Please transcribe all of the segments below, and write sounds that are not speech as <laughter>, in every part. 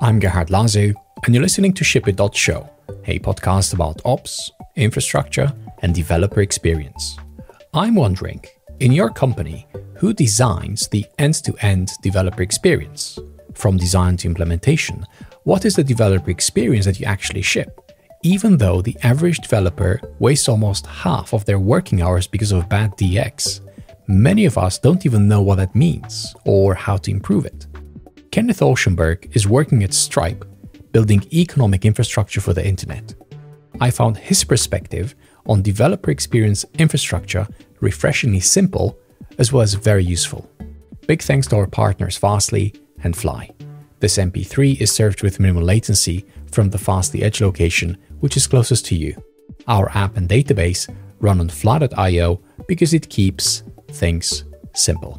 I'm Gerhard Lazu, and you're listening to ShipIt.show, a podcast about ops, infrastructure, and developer experience. I'm wondering, in your company, who designs the end to end developer experience? From design to implementation, what is the developer experience that you actually ship? Even though the average developer wastes almost half of their working hours because of bad DX, many of us don't even know what that means or how to improve it. Kenneth Auchenberg is working at Stripe, building economic infrastructure for the internet. I found his perspective on developer experience infrastructure refreshingly simple as well as very useful. Big thanks to our partners Fastly and Fly. This MP3 is served with minimal latency from the Fastly Edge location, which is closest to you. Our app and database run on Fly.io because it keeps things simple.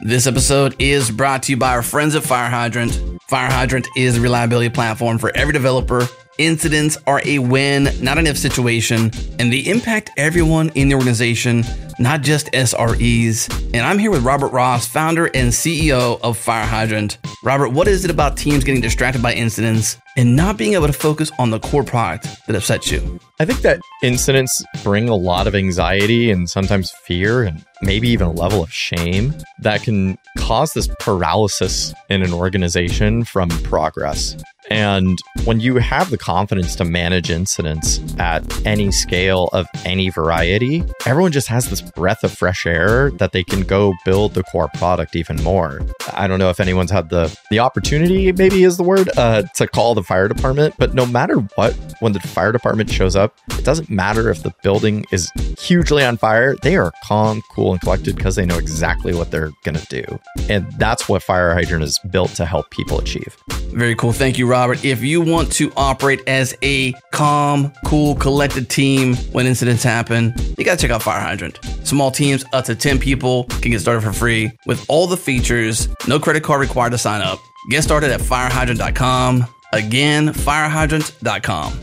This episode is brought to you by our friends at Fire Hydrant. Fire Hydrant is a reliability platform for every developer Incidents are a win, not an if situation, and they impact everyone in the organization, not just SREs. And I'm here with Robert Ross, founder and CEO of Fire Hydrant. Robert, what is it about teams getting distracted by incidents and not being able to focus on the core product that upsets you? I think that incidents bring a lot of anxiety and sometimes fear and maybe even a level of shame that can cause this paralysis in an organization from progress. And when you have the confidence to manage incidents at any scale of any variety, everyone just has this breath of fresh air that they can go build the core product even more. I don't know if anyone's had the the opportunity, maybe is the word, uh, to call the fire department, but no matter what, when the fire department shows up, it doesn't matter if the building is hugely on fire. They are calm, cool, and collected because they know exactly what they're gonna do, and that's what Fire Hydrant is built to help people achieve. Very cool. Thank you, Robert, if you want to operate as a calm, cool, collected team when incidents happen, you got to check out Fire Hydrant. Small teams up to 10 people can get started for free with all the features, no credit card required to sign up. Get started at firehydrant.com. Again, firehydrant.com.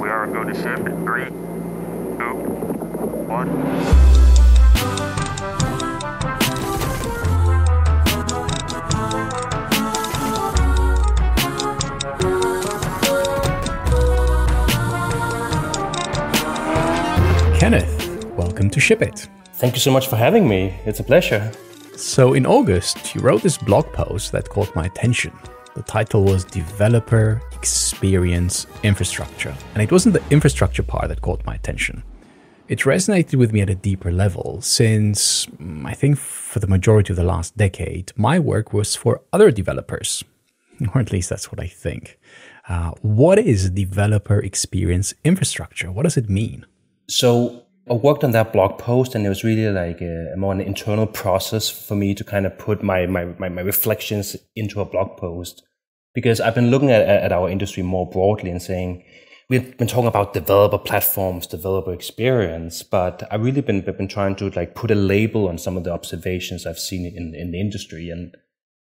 We are going to ship in three, two, one. Kenneth, welcome to Ship It. Thank you so much for having me. It's a pleasure. So, in August, you wrote this blog post that caught my attention. The title was Developer Experience Infrastructure. And it wasn't the infrastructure part that caught my attention. It resonated with me at a deeper level since mm, I think for the majority of the last decade, my work was for other developers, <laughs> or at least that's what I think. Uh, what is developer experience infrastructure? What does it mean? So I worked on that blog post and it was really like a, more an internal process for me to kind of put my, my, my, my, reflections into a blog post. Because I've been looking at, at our industry more broadly and saying, we've been talking about developer platforms, developer experience, but I've really been, been trying to like put a label on some of the observations I've seen in, in the industry. And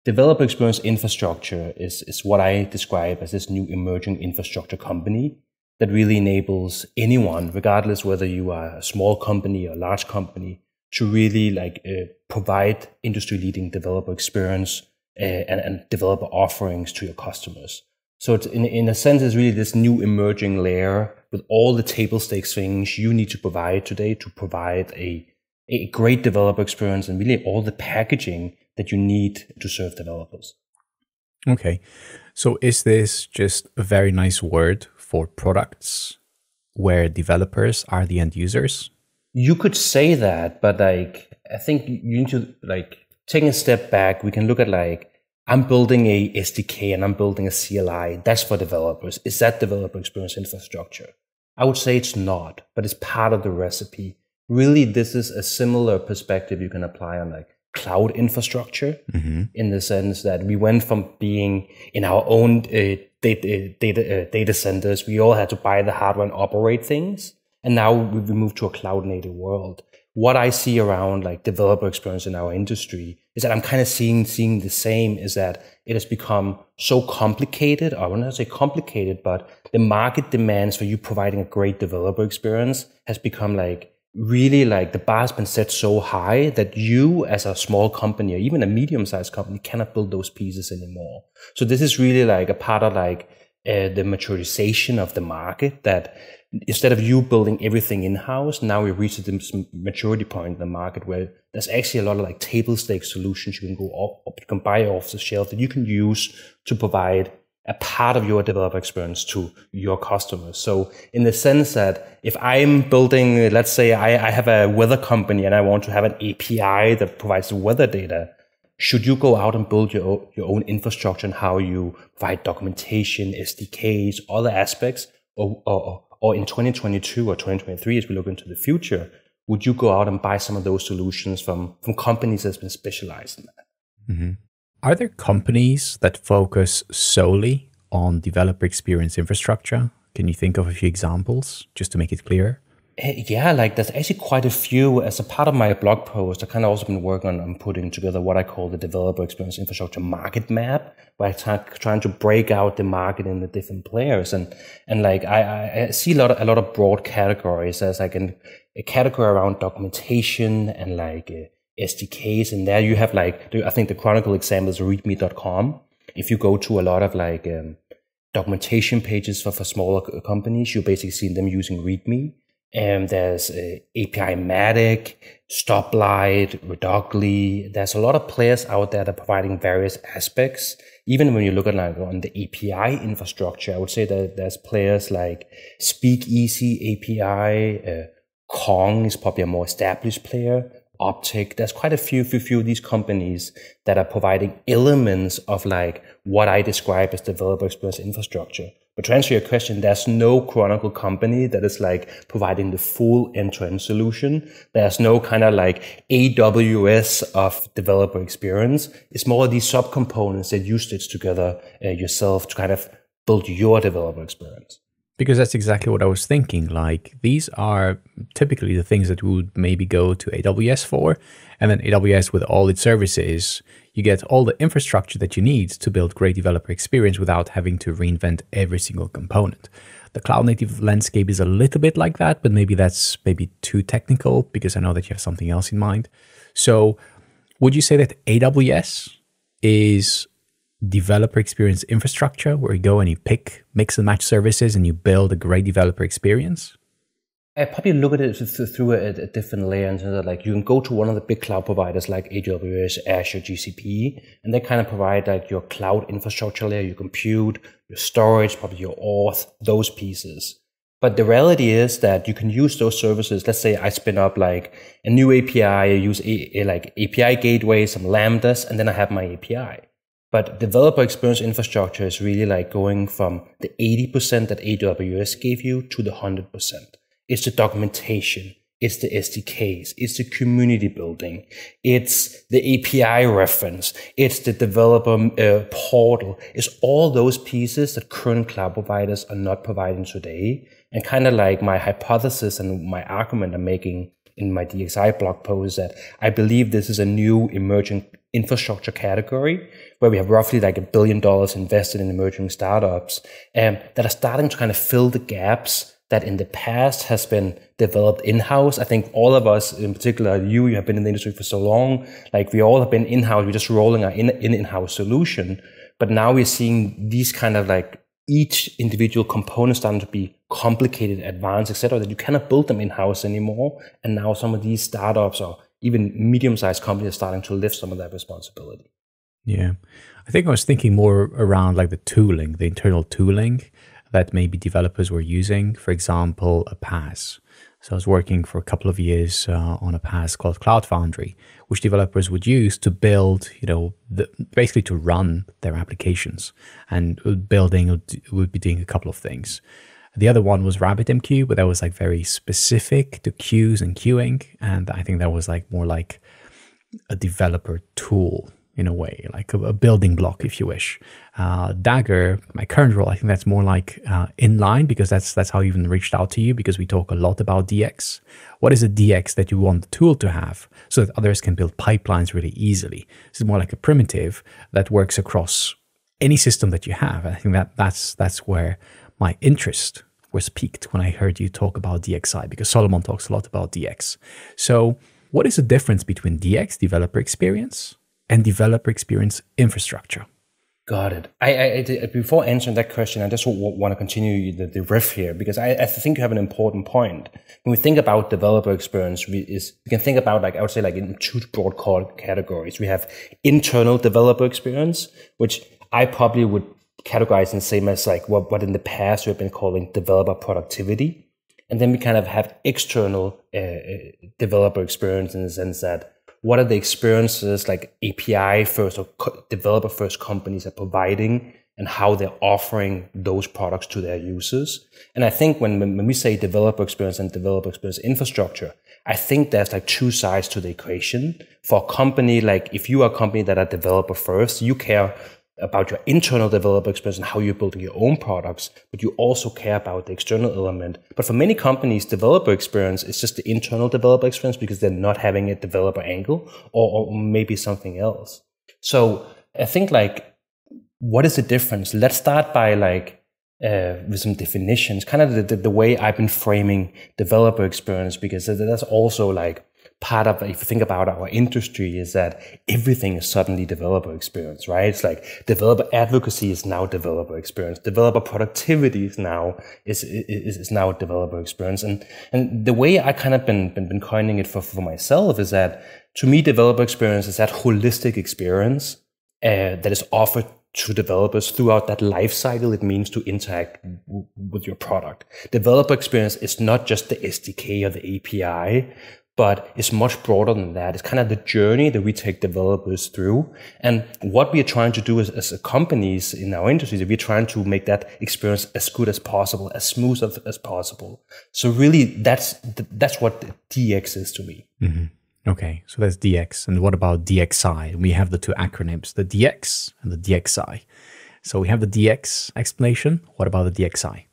developer experience infrastructure is, is what I describe as this new emerging infrastructure company that really enables anyone, regardless whether you are a small company or a large company, to really like uh, provide industry leading developer experience uh, and, and developer offerings to your customers. So in, in a sense, it's really this new emerging layer with all the table stakes things you need to provide today to provide a, a great developer experience and really all the packaging that you need to serve developers. Okay. So is this just a very nice word for products where developers are the end users? You could say that, but like I think you need to like take a step back. We can look at like I'm building a SDK and I'm building a CLI. That's for developers. Is that developer experience infrastructure? I would say it's not, but it's part of the recipe. Really, this is a similar perspective you can apply on like cloud infrastructure mm-hmm. in the sense that we went from being in our own uh, data, data, uh, data centers. We all had to buy the hardware and operate things. And now we moved to a cloud native world what I see around like developer experience in our industry is that I'm kind of seeing seeing the same is that it has become so complicated. I won't say complicated, but the market demands for you providing a great developer experience has become like really like the bar has been set so high that you as a small company or even a medium sized company cannot build those pieces anymore. So this is really like a part of like uh, the maturization of the market that instead of you building everything in house, now we reach this maturity point in the market where there's actually a lot of like table stake solutions you can go up, you can buy off the shelf that you can use to provide a part of your developer experience to your customers. So in the sense that if I'm building, let's say I, I have a weather company and I want to have an API that provides weather data, should you go out and build your, your own infrastructure and how you provide documentation, SDKs, other aspects, or, or, or in 2022 or 2023, as we look into the future, would you go out and buy some of those solutions from, from companies that's been specialized in that? Mm-hmm. Are there companies that focus solely on developer experience infrastructure? Can you think of a few examples just to make it clear? Eh, yeah, like there's actually quite a few. As a part of my blog post, I kind of also been working on, putting together what I call the developer experience infrastructure market map, where I try, trying to break out the market in the different players. And and like I, I see a lot of, a lot of broad categories as like a category around documentation and like uh, SDKs. And there you have like, I think the chronicle example is readme.com. If you go to a lot of like um, documentation pages for, for smaller companies, you're basically see them using README. And there's uh, API Matic, Stoplight, Redocly. There's a lot of players out there that are providing various aspects. Even when you look at like on the API infrastructure, I would say that there's players like SpeakEasy API, uh, Kong is probably a more established player. Optic. There's quite a few, few, few of these companies that are providing elements of like what I describe as developer experience infrastructure. But to answer your question, there's no Chronicle company that is like providing the full end-to-end solution. There's no kind of like AWS of developer experience. It's more of these subcomponents that you stitch together uh, yourself to kind of build your developer experience because that's exactly what I was thinking. Like these are typically the things that would maybe go to AWS for, and then AWS with all its services, you get all the infrastructure that you need to build great developer experience without having to reinvent every single component. The cloud native landscape is a little bit like that, but maybe that's maybe too technical because I know that you have something else in mind. So, would you say that AWS is developer experience infrastructure where you go and you pick mix and match services and you build a great developer experience? I probably look at it through a, a different of like you can go to one of the big cloud providers like AWS, Azure, GCP, and they kind of provide like your cloud infrastructure layer, your compute, your storage, probably your auth, those pieces. But the reality is that you can use those services. Let's say I spin up like a new API, I use a, a like API gateway, some lambdas, and then I have my API. But developer experience infrastructure is really like going from the 80% that AWS gave you to the 100%. It's the documentation. It's the SDKs. It's the community building. It's the API reference. It's the developer uh, portal. It's all those pieces that current cloud providers are not providing today. And kind of like my hypothesis and my argument I'm making in my DXI blog post that I believe this is a new emerging infrastructure category where we have roughly like a billion dollars invested in emerging startups um, that are starting to kind of fill the gaps that in the past has been developed in-house. I think all of us, in particular you, you have been in the industry for so long, like we all have been in-house, we're just rolling our in, in-house solution. But now we're seeing these kind of like each individual component starting to be complicated, advanced, etc., that you cannot build them in-house anymore. And now some of these startups or even medium-sized companies are starting to lift some of that responsibility. Yeah. I think I was thinking more around like the tooling, the internal tooling that maybe developers were using. For example, a pass. So I was working for a couple of years uh, on a pass called Cloud Foundry, which developers would use to build, you know, the, basically to run their applications. And building would, would be doing a couple of things. The other one was RabbitMQ, but that was like very specific to queues and queuing. And I think that was like more like a developer tool in a way, like a, a building block, if you wish. Uh, Dagger, my current role, I think that's more like uh, inline because that's that's how I even reached out to you because we talk a lot about DX. What is a DX that you want the tool to have so that others can build pipelines really easily? This is more like a primitive that works across any system that you have. I think that that's that's where my interest was piqued when I heard you talk about DXI because Solomon talks a lot about DX. So, what is the difference between DX developer experience and developer experience infrastructure? Got it. I, I, before answering that question, I just want to continue the, the riff here because I, I, think you have an important point. When we think about developer experience, we, is, we can think about like I would say like in two broad categories. We have internal developer experience, which I probably would categorize in the same as like what, what in the past we've been calling developer productivity. And then we kind of have external uh, uh developer experience in the sense that what are the experiences like API first or developer first companies are providing and how they're offering those products to their users. And I think when, when we say developer experience and developer experience infrastructure, I think there's like two sides to the equation. For a company, like if you are a company that are developer first, you care about your internal developer experience and how you're building your own products, but you also care about the external element. But for many companies, developer experience is just the internal developer experience because they're not having a developer angle or, or maybe something else. So I think like, what is the difference? Let's start by like, uh, with some definitions, kind of the, the, the way I've been framing developer experience, because that's also like part of, if you think about our industry, is that everything is suddenly developer experience, right? It's like developer advocacy is now developer experience. Developer productivity is now, is, is, is now developer experience. And, and the way I kind of been, been, been coining it for, for myself is that to me, developer experience is that holistic experience uh, that is offered to developers throughout that life cycle it means to interact with your product. Developer experience is not just the SDK or the API, but it's much broader than that. It's kind of the journey that we take developers through. And what we are trying to do as, as companies in our industries, we're trying to make that experience as good as possible, as smooth as, as possible. So really that's, that's what DX is to me. Mm-hmm. Okay, so that's DX. And what about DXI? We have the two acronyms, the DX and the DXI. So we have the DX explanation. What about the DXI?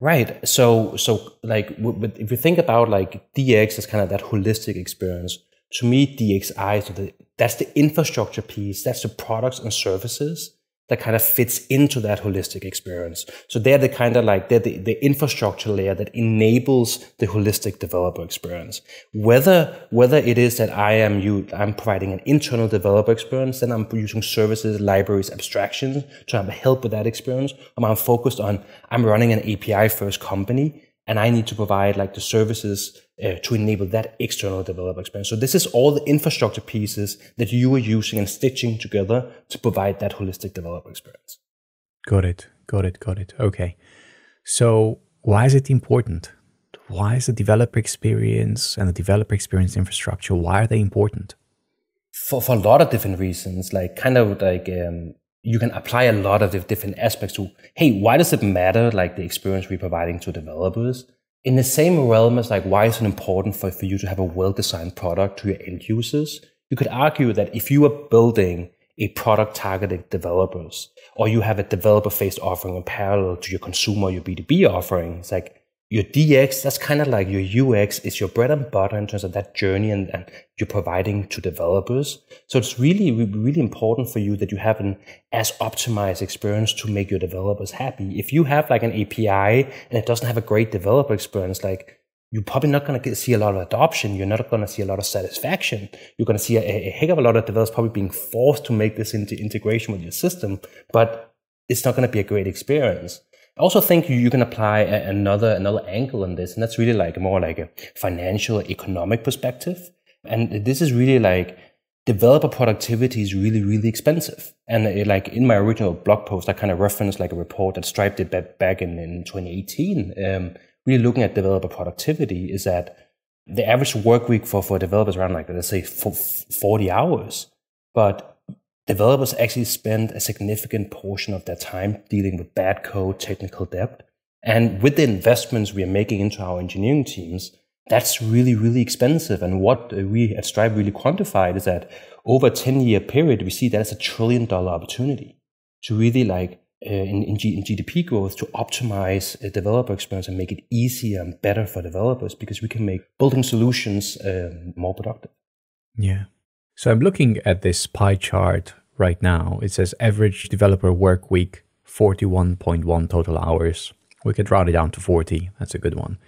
Right. So, so like, but if you think about like DX as kind of that holistic experience, to me, DXI, so the, that's the infrastructure piece, that's the products and services that kind of fits into that holistic experience. So they're the kind of like, they're the, the infrastructure layer that enables the holistic developer experience. Whether, whether it is that I am you, I'm providing an internal developer experience, then I'm using services, libraries, abstractions to help with that experience. I'm focused on, I'm running an API first company and I need to provide like the services uh, to enable that external developer experience. So this is all the infrastructure pieces that you are using and stitching together to provide that holistic developer experience. Got it. Got it. Got it. Okay. So why is it important? Why is the developer experience and the developer experience infrastructure, why are they important? For, for a lot of different reasons, like kind of like um, you can apply a lot of the different aspects to, hey, why does it matter, like the experience we're providing to developers? In the same realm as like, why is it important for, for you to have a well-designed product to your end users? You could argue that if you are building a product targeted developers, or you have a developer faced offering in parallel to your consumer, your B2B offering, it's like, your DX, that's kind of like your UX is your bread and butter in terms of that journey and, and you're providing to developers. So it's really, really important for you that you have an as optimized experience to make your developers happy. If you have like an API and it doesn't have a great developer experience, like you're probably not going to see a lot of adoption. You're not going to see a lot of satisfaction. You're going to see a, a heck of a lot of developers probably being forced to make this into integration with your system, but it's not going to be a great experience. I also think you can apply a, another another angle on this, and that's really like more like a financial economic perspective. And this is really like developer productivity is really really expensive. And it, like in my original blog post, I kind of referenced like a report that Stripe did back, back in, in 2018. Um, really looking at developer productivity is that the average work week for for developers around like let's say 40 hours, but Developers actually spend a significant portion of their time dealing with bad code, technical debt. And with the investments we are making into our engineering teams, that's really, really expensive. And what we at Stripe really quantified is that over a 10 year period, we see that as a trillion dollar opportunity to really like uh, in, in, G, in, GDP growth to optimize a developer experience and make it easier and better for developers because we can make building solutions um, more productive. Yeah. So I'm looking at this pie chart right now. It says average developer work week 41.1 total hours. We could round it down to 40. That's a good one.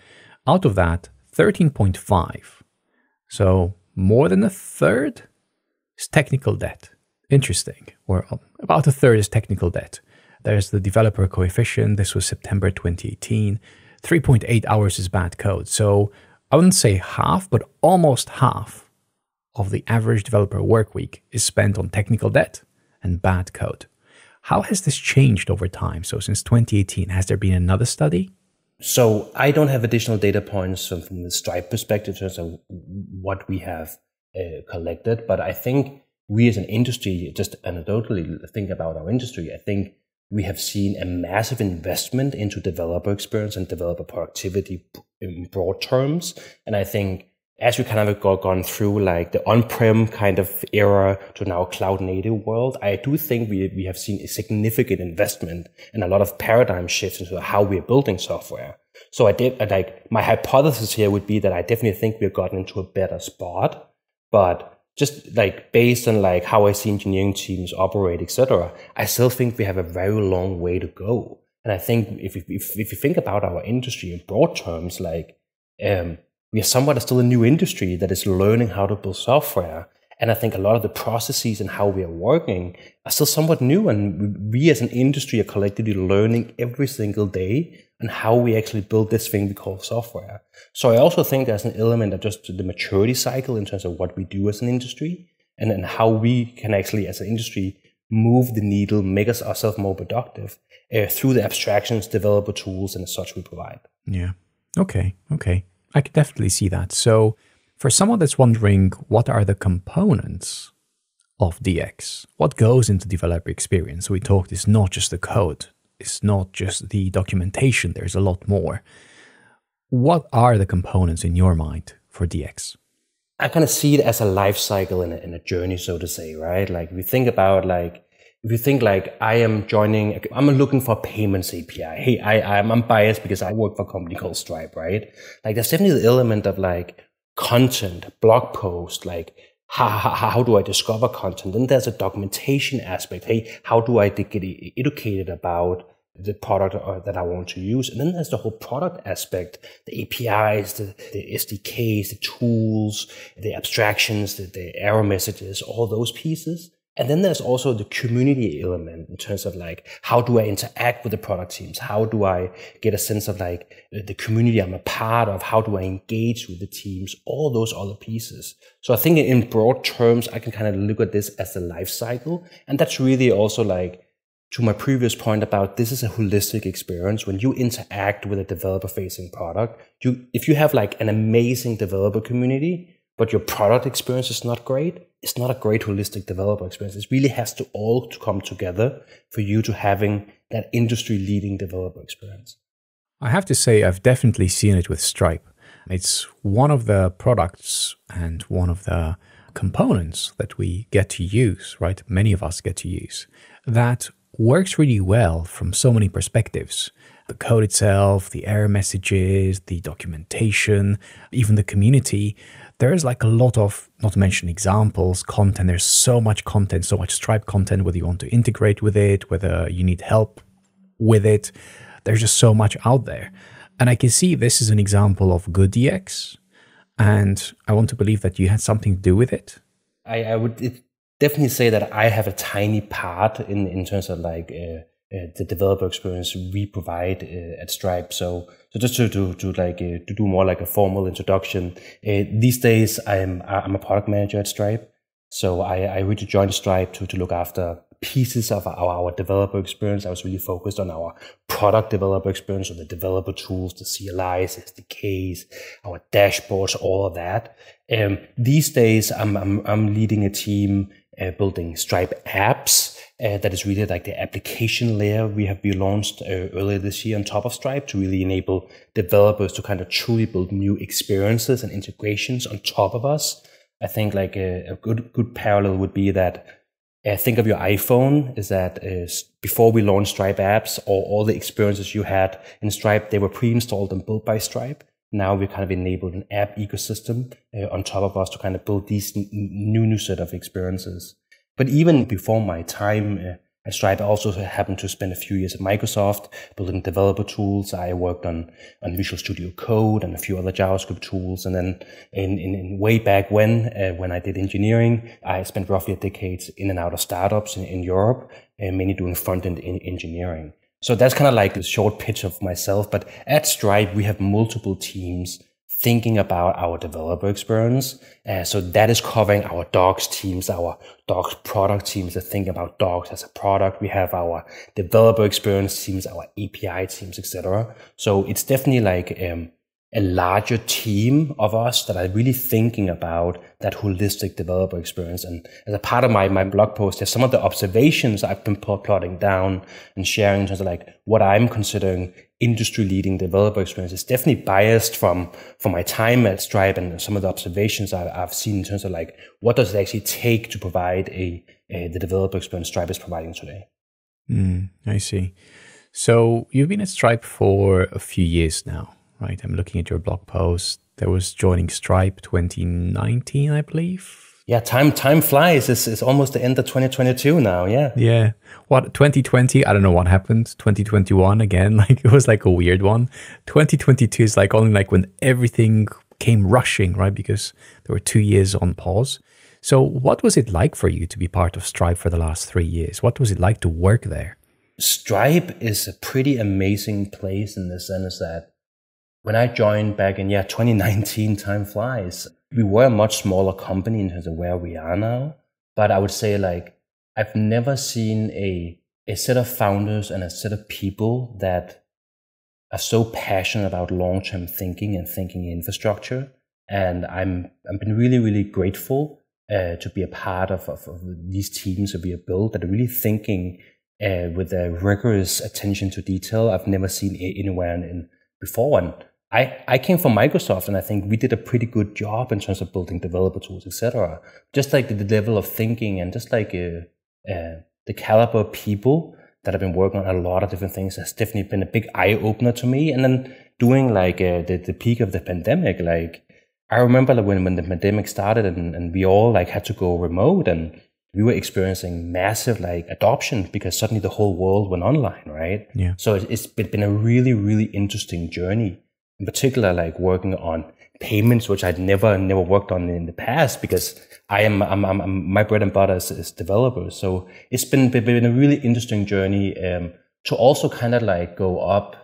Out of that, 13.5. So more than a third is technical debt. Interesting. Or um, about a third is technical debt. There's the developer coefficient. This was September 2018. 3.8 hours is bad code. So I wouldn't say half, but almost half of the average developer work week is spent on technical debt and bad code. How has this changed over time? So since 2018, has there been another study? So I don't have additional data points from, the Stripe perspective in terms of what we have uh, collected, but I think we as an industry, just anecdotally think about our industry, I think we have seen a massive investment into developer experience and developer productivity in broad terms. And I think as we kind of got gone through like the on-prem kind of era to now cloud native world, I do think we, we have seen a significant investment and a lot of paradigm shifts into how we're building software. So I did like my hypothesis here would be that I definitely think we've gotten into a better spot, but just like based on like how I see engineering teams operate, etc., I still think we have a very long way to go. And I think if if if you think about our industry in broad terms, like um, we are somewhat still a new industry that is learning how to build software. And I think a lot of the processes and how we are working are still somewhat new. And we as an industry are collectively learning every single day and how we actually build this thing we call software. So I also think there's an element of just the maturity cycle in terms of what we do as an industry and then how we can actually as an industry move the needle, make us ourselves more productive uh, through the abstractions, developer tools, and such we provide. Yeah. Okay. Okay. I can definitely see that. So for someone that's wondering what are the components of DX, what goes into developer experience? We talked, it's not just the code it's not just the documentation, there's a lot more. What are the components in your mind for DX? I kind of see it as a life cycle and a, a journey, so to say, right? Like we think about like, if you think like I am joining, I'm looking for payments API. Hey, I, I'm, I'm biased because I work for a company called Stripe, right? Like there's definitely the element of like content, blog post, like how, how, how, do I discover content? Then there's a documentation aspect. Hey, how do I get educated about the product uh, that I want to use? And then there's the whole product aspect, the APIs, the, the SDKs, the tools, the abstractions, the, the error messages, all those pieces. And then there's also the community element in terms of like, how do I interact with the product teams? How do I get a sense of like the community I'm a part of? How do I engage with the teams? All those other pieces. So I think in broad terms, I can kind of look at this as a life cycle. And that's really also like, to my previous point about this is a holistic experience when you interact with a developer facing product you if you have like an amazing developer community but your product experience is not great, it's not a great holistic developer experience. It really has to all to come together for you to having that industry leading developer experience. I have to say, I've definitely seen it with Stripe. It's one of the products and one of the components that we get to use, right? Many of us get to use that works really well from so many perspectives. The code itself, the error messages, the documentation, even the community there's like a lot of, not to mention examples, content. There's so much content, so much Stripe content, whether you want to integrate with it, whether you need help with it. There's just so much out there. And I can see this is an example of good DX. And I want to believe that you had something to do with it. I, I would definitely say that I have a tiny part in, in terms of like uh, uh, the developer experience we provide uh, at Stripe. So, so just to, to, to like uh, to do more like a formal introduction, uh, these days I'm I'm a product manager at Stripe. So I, I really joined Stripe to, to look after pieces of our, our developer experience. I was really focused on our product developer experience, on the developer tools, the CLIs, SDKs, our dashboards, all of that. Um, these days, I'm, I'm, I'm leading a team uh, building Stripe apps uh, that is really like the application layer we have been launched uh, earlier this year on top of Stripe to really enable developers to kind of truly build new experiences and integrations on top of us. I think like a, a good good parallel would be that uh, think of your iPhone is that uh, before we launched Stripe apps, or all the experiences you had in Stripe, they were pre-installed and built by Stripe. Now we kind of enabled an app ecosystem uh, on top of us to kind of build these new new set of experiences. But even before my time uh, at Stripe, I also happened to spend a few years at Microsoft building developer tools. I worked on, on Visual Studio Code and a few other JavaScript tools. And then in, in, in way back when, uh, when I did engineering, I spent roughly a decade in and out of startups in, in Europe, uh, mainly doing front end engineering. So that's kind of like a short pitch of myself. But at Stripe, we have multiple teams thinking about our developer experience. Uh, so that is covering our docs teams, our docs product teams that think about docs as a product. We have our developer experience teams, our API teams, etc. So it's definitely like um, a larger team of us that are really thinking about that holistic developer experience. And as a part of my, my blog post, there's some of the observations I've been plotting down and sharing in terms of like what I'm considering industry leading developer experience. It's definitely biased from, from my time at Stripe and some of the observations I've, I've seen in terms of like what does it actually take to provide a, a the developer experience Stripe is providing today. Mm, I see. So you've been at Stripe for a few years now right? I'm looking at your blog post. There was joining Stripe 2019, I believe. Yeah, time time flies. It's, it's almost the end of 2022 now. Yeah. Yeah. What 2020? I don't know what happened. 2021 again. <laughs> Like it was like a weird one. 2022 is like only like when everything came rushing, right? Because there were two years on pause. So, what was it like for you to be part of Stripe for the last three years? What was it like to work there? Stripe is a pretty amazing place in the sense that when I joined back in, yeah, 2019, time flies. We were a much smaller company in terms of where we are now. But I would say like, I've never seen a, a set of founders and a set of people that are so passionate about long-term thinking and thinking infrastructure. And I'm, I've been really, really grateful uh, to be a part of, of, of, these teams that we have built that are really thinking uh, with a rigorous attention to detail I've never seen anywhere in, before. And I, I came from Microsoft and I think we did a pretty good job in terms of building developer tools, etc. Just like the, the, level of thinking and just like uh, uh, the caliber of people that have been working on a lot of different things has definitely been a big eye opener to me. And then doing like uh, the, the peak of the pandemic, like I remember like when, when the pandemic started and, and we all like had to go remote and we were experiencing massive like adoption because suddenly the whole world went online, right? Yeah. So it's been a really, really interesting journey in particular like working on payments, which I'd never never worked on in the past because I am I'm, I'm, my bread and butter is, is developers. So it's been been a really interesting journey um, to also kind of like go up.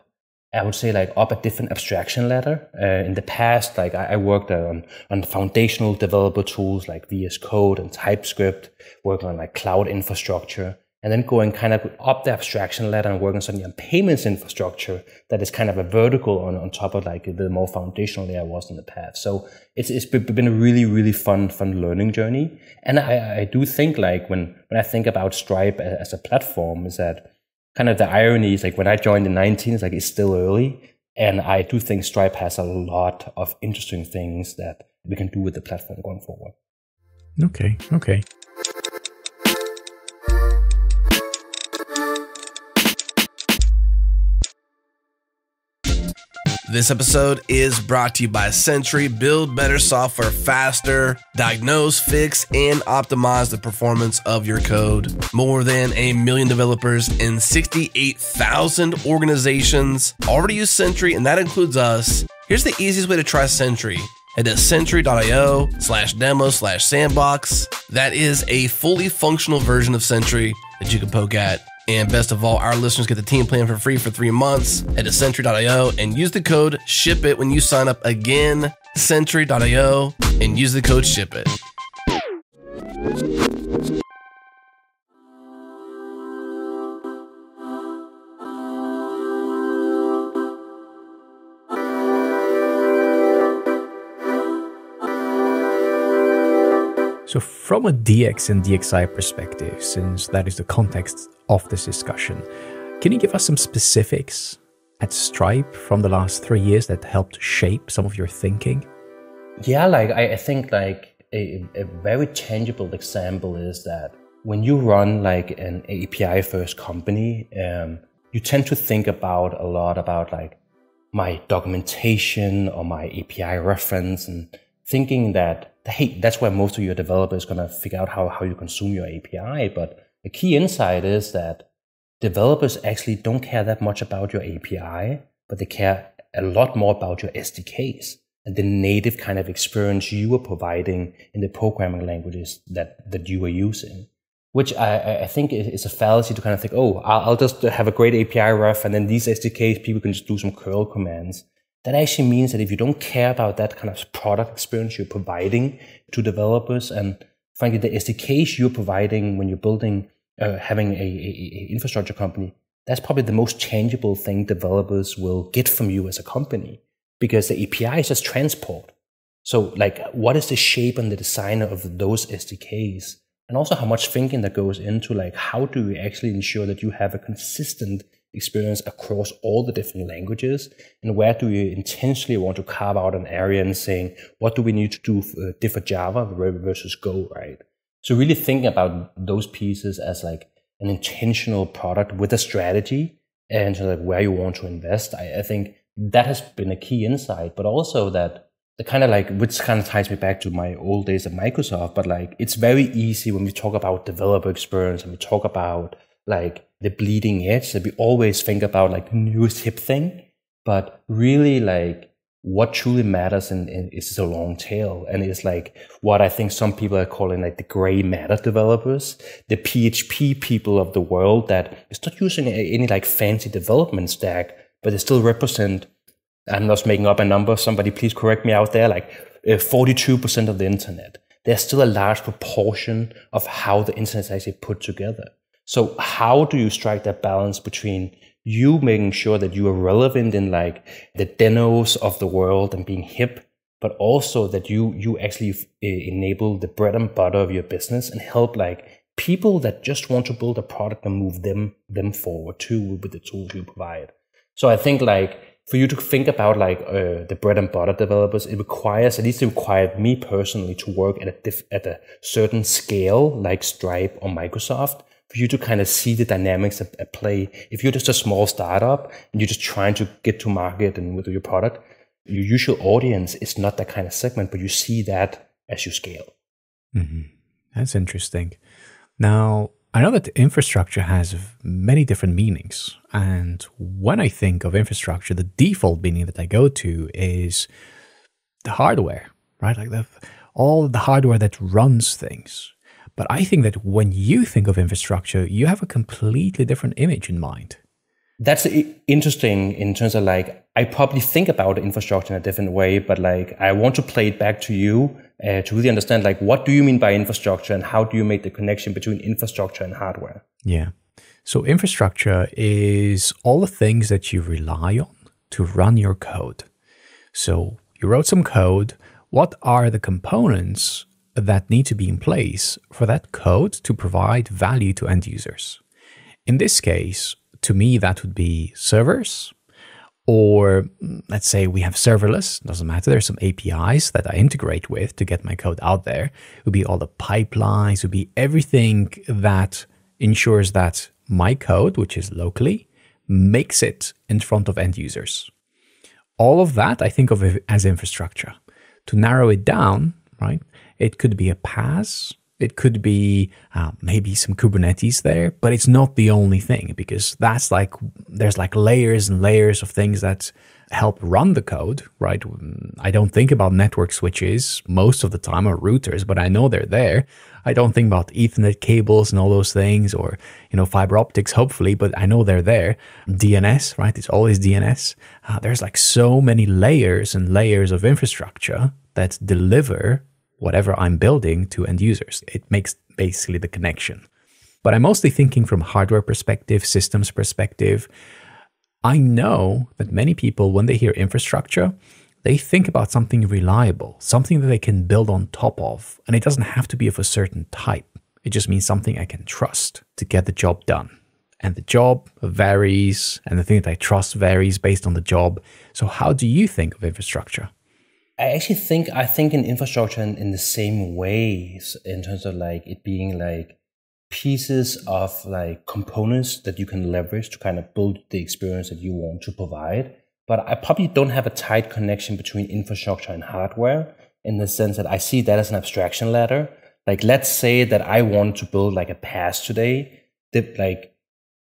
I would say like up a different abstraction ladder. Uh, in the past, like I, I worked on on foundational developer tools like VS Code and TypeScript, working on like cloud infrastructure and then going kind of up the abstraction ladder and working suddenly on payments infrastructure that is kind of a vertical on, on top of like the more foundational layer was in the past. So it's, it's been a really, really fun, fun learning journey. And I, I do think like when, when I think about Stripe as a platform is that kind of the irony is like when I joined in 19, it's like it's still early. And I do think Stripe has a lot of interesting things that we can do with the platform going forward. Okay. Okay. This episode is brought to you by Sentry. Build better software faster, diagnose, fix, and optimize the performance of your code. More than a million developers and 68,000 organizations already use Sentry, and that includes us. Here's the easiest way to try Sentry. Head to sentry.io slash demo slash sandbox. That is a fully functional version of Sentry that you can poke at. And best of all, our listeners get the team plan for free for three months. Head to Sentry.io and use the code SHIPIT when you sign up again. Sentry.io and use the code SHIPIT. So, from a DX and DXI perspective, since that is the context of this discussion, can you give us some specifics at Stripe from the last three years that helped shape some of your thinking? Yeah, like I, I think like a, a very tangible example is that when you run like an API first company, um, you tend to think about a lot about like my documentation or my API reference and thinking that, hey, that's where most of your developers are going to figure out how, how you consume your API. But the key insight is that developers actually don't care that much about your API, but they care a lot more about your SDKs and the native kind of experience you are providing in the programming languages that, that you are using which I, I think is a fallacy to kind of think, oh, I'll just have a great API ref and then these SDKs, people can just do some curl commands. That actually means that if you don't care about that kind of product experience you're providing to developers and frankly, the SDKs you're providing when you're building, uh, having a, a, a infrastructure company, that's probably the most changeable thing developers will get from you as a company because the API is just transport. So like, what is the shape and the design of those SDKs? and also how much thinking that goes into like how do we actually ensure that you have a consistent experience across all the different languages? And where do you intentionally want to carve out an area and saying what do we need to do for, uh, differ java versus go right? So really thinking about those pieces as like an intentional product with a strategy and like where you want to invest I, I think that has been a key insight but also that the kind of like which kind of ties me back to my old days at Microsoft, but like it's very easy when we talk about developer experience and we talk about like the bleeding edge that we always think about like newest hip thing, but really like what truly matters in, in is a long tail and it's like what I think some people are calling like the gray matter developers, the PHP people of the world that is not using any like fancy development stack, but they still represent I'm not making up a number. Somebody please correct me out there. Like uh, 42% of the internet. There's still a large proportion of how the internet is actually put together. So how do you strike that balance between you making sure that you are relevant in like the Denos of the world and being hip, but also that you you actually enable the bread and butter of your business and help like people that just want to build a product and move them them forward too with the tools you provide. So I think like for you to think about like uh, the bread and butter developers, it requires at least it required me personally to work at a diff- at a certain scale, like Stripe or Microsoft, for you to kind of see the dynamics at, at play. If you're just a small startup and you're just trying to get to market and with your product, your usual audience is not that kind of segment, but you see that as you scale. Mm-hmm. That's interesting. Now, I know that infrastructure has many different meanings. And when I think of infrastructure, the default meaning that I go to is the hardware, right? Like the, all the hardware that runs things. But I think that when you think of infrastructure, you have a completely different image in mind. That's interesting in terms of like, I probably think about infrastructure in a different way, but like, I want to play it back to you uh, to really understand like what do you mean by infrastructure and how do you make the connection between infrastructure and hardware? Yeah. So infrastructure is all the things that you rely on to run your code. So you wrote some code. What are the components that need to be in place for that code to provide value to end users in this case to me that would be servers or mm, let's say we have serverless, doesn't matter. There's some APIs that I integrate with to get my code out there. It would be all the pipelines, it would be everything that ensures that my code, which is locally, makes it in front of end users. All of that I think of as infrastructure. To narrow it down, right, it could be a pass. it could be uh, maybe some Kubernetes there, but it's not the only thing because that's like there's like layers and layers of things that help run the code, right? I don't think about network switches most of the time or routers, but I know they're there. I don't think about Ethernet cables and all those things or, you know, fiber optics, hopefully, but I know they're there. DNS, right? It's always DNS. Uh, there's like so many layers and layers of infrastructure that deliver whatever I'm building to end users. It makes basically the connection. But I'm mostly thinking from hardware perspective, systems perspective. I know that many people, when they hear infrastructure, they think about something reliable, something that they can build on top of. And it doesn't have to be of a certain type. It just means something I can trust to get the job done. And the job varies, and the thing that I trust varies based on the job. So, how do you think of infrastructure? I actually think I think in infrastructure in, in the same ways in terms of like it being like pieces of like components that you can leverage to kind of build the experience that you want to provide. But I probably don't have a tight connection between infrastructure and hardware in the sense that I see that as an abstraction ladder. Like let's say that I want to build like a pass today, that like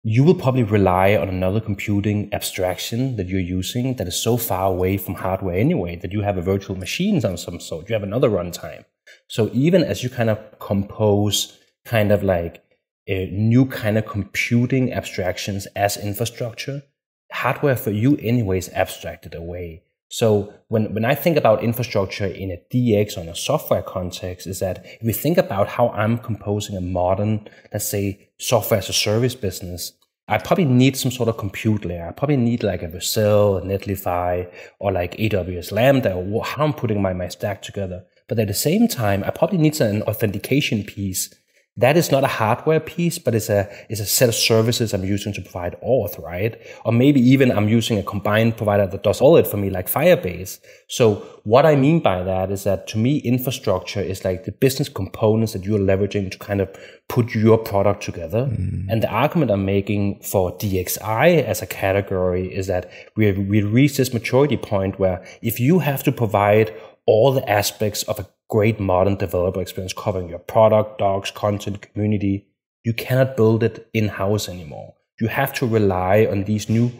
you will probably rely on another computing abstraction that you're using that is so far away from hardware anyway that you have a virtual machine of some sort. You have another runtime. So even as you kind of compose kind of like a new kind of computing abstractions as infrastructure, hardware for you anyway is abstracted away. So when, when I think about infrastructure in a DX or in a software context is that if we think about how I'm composing a modern, let's say software as a service business, I probably need some sort of compute layer. I probably need like a Vercel, a Netlify, or like AWS Lambda, or how I'm putting my, my stack together. But at the same time, I probably need an authentication piece that is not a hardware piece, but it's a, it's a set of services I'm using to provide auth, right? Or maybe even I'm using a combined provider that does all it for me, like Firebase. So what I mean by that is that to me, infrastructure is like the business components that you're leveraging to kind of put your product together. Mm. And the argument I'm making for DXI as a category is that we we reached this maturity point where if you have to provide all the aspects of a great modern developer experience covering your product, docs, content, community. You cannot build it in house anymore. You have to rely on these new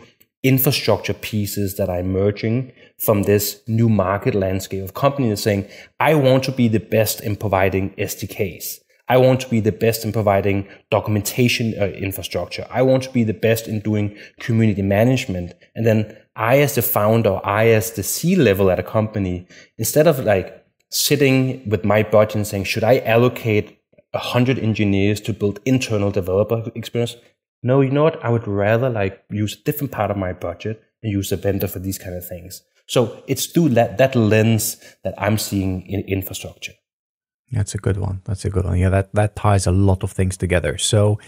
infrastructure pieces that are emerging from this new market landscape of companies saying, I want to be the best in providing SDKs. I want to be the best in providing documentation uh, infrastructure. I want to be the best in doing community management. And then I, as the founder, I, as the C level at a company, instead of like sitting with my budget and saying, should I allocate 100 engineers to build internal developer experience? No, you know what? I would rather like use a different part of my budget and use a vendor for these kind of things. So it's through that, that lens that I'm seeing in infrastructure. That's a good one. That's a good one. Yeah, that, that ties a lot of things together. So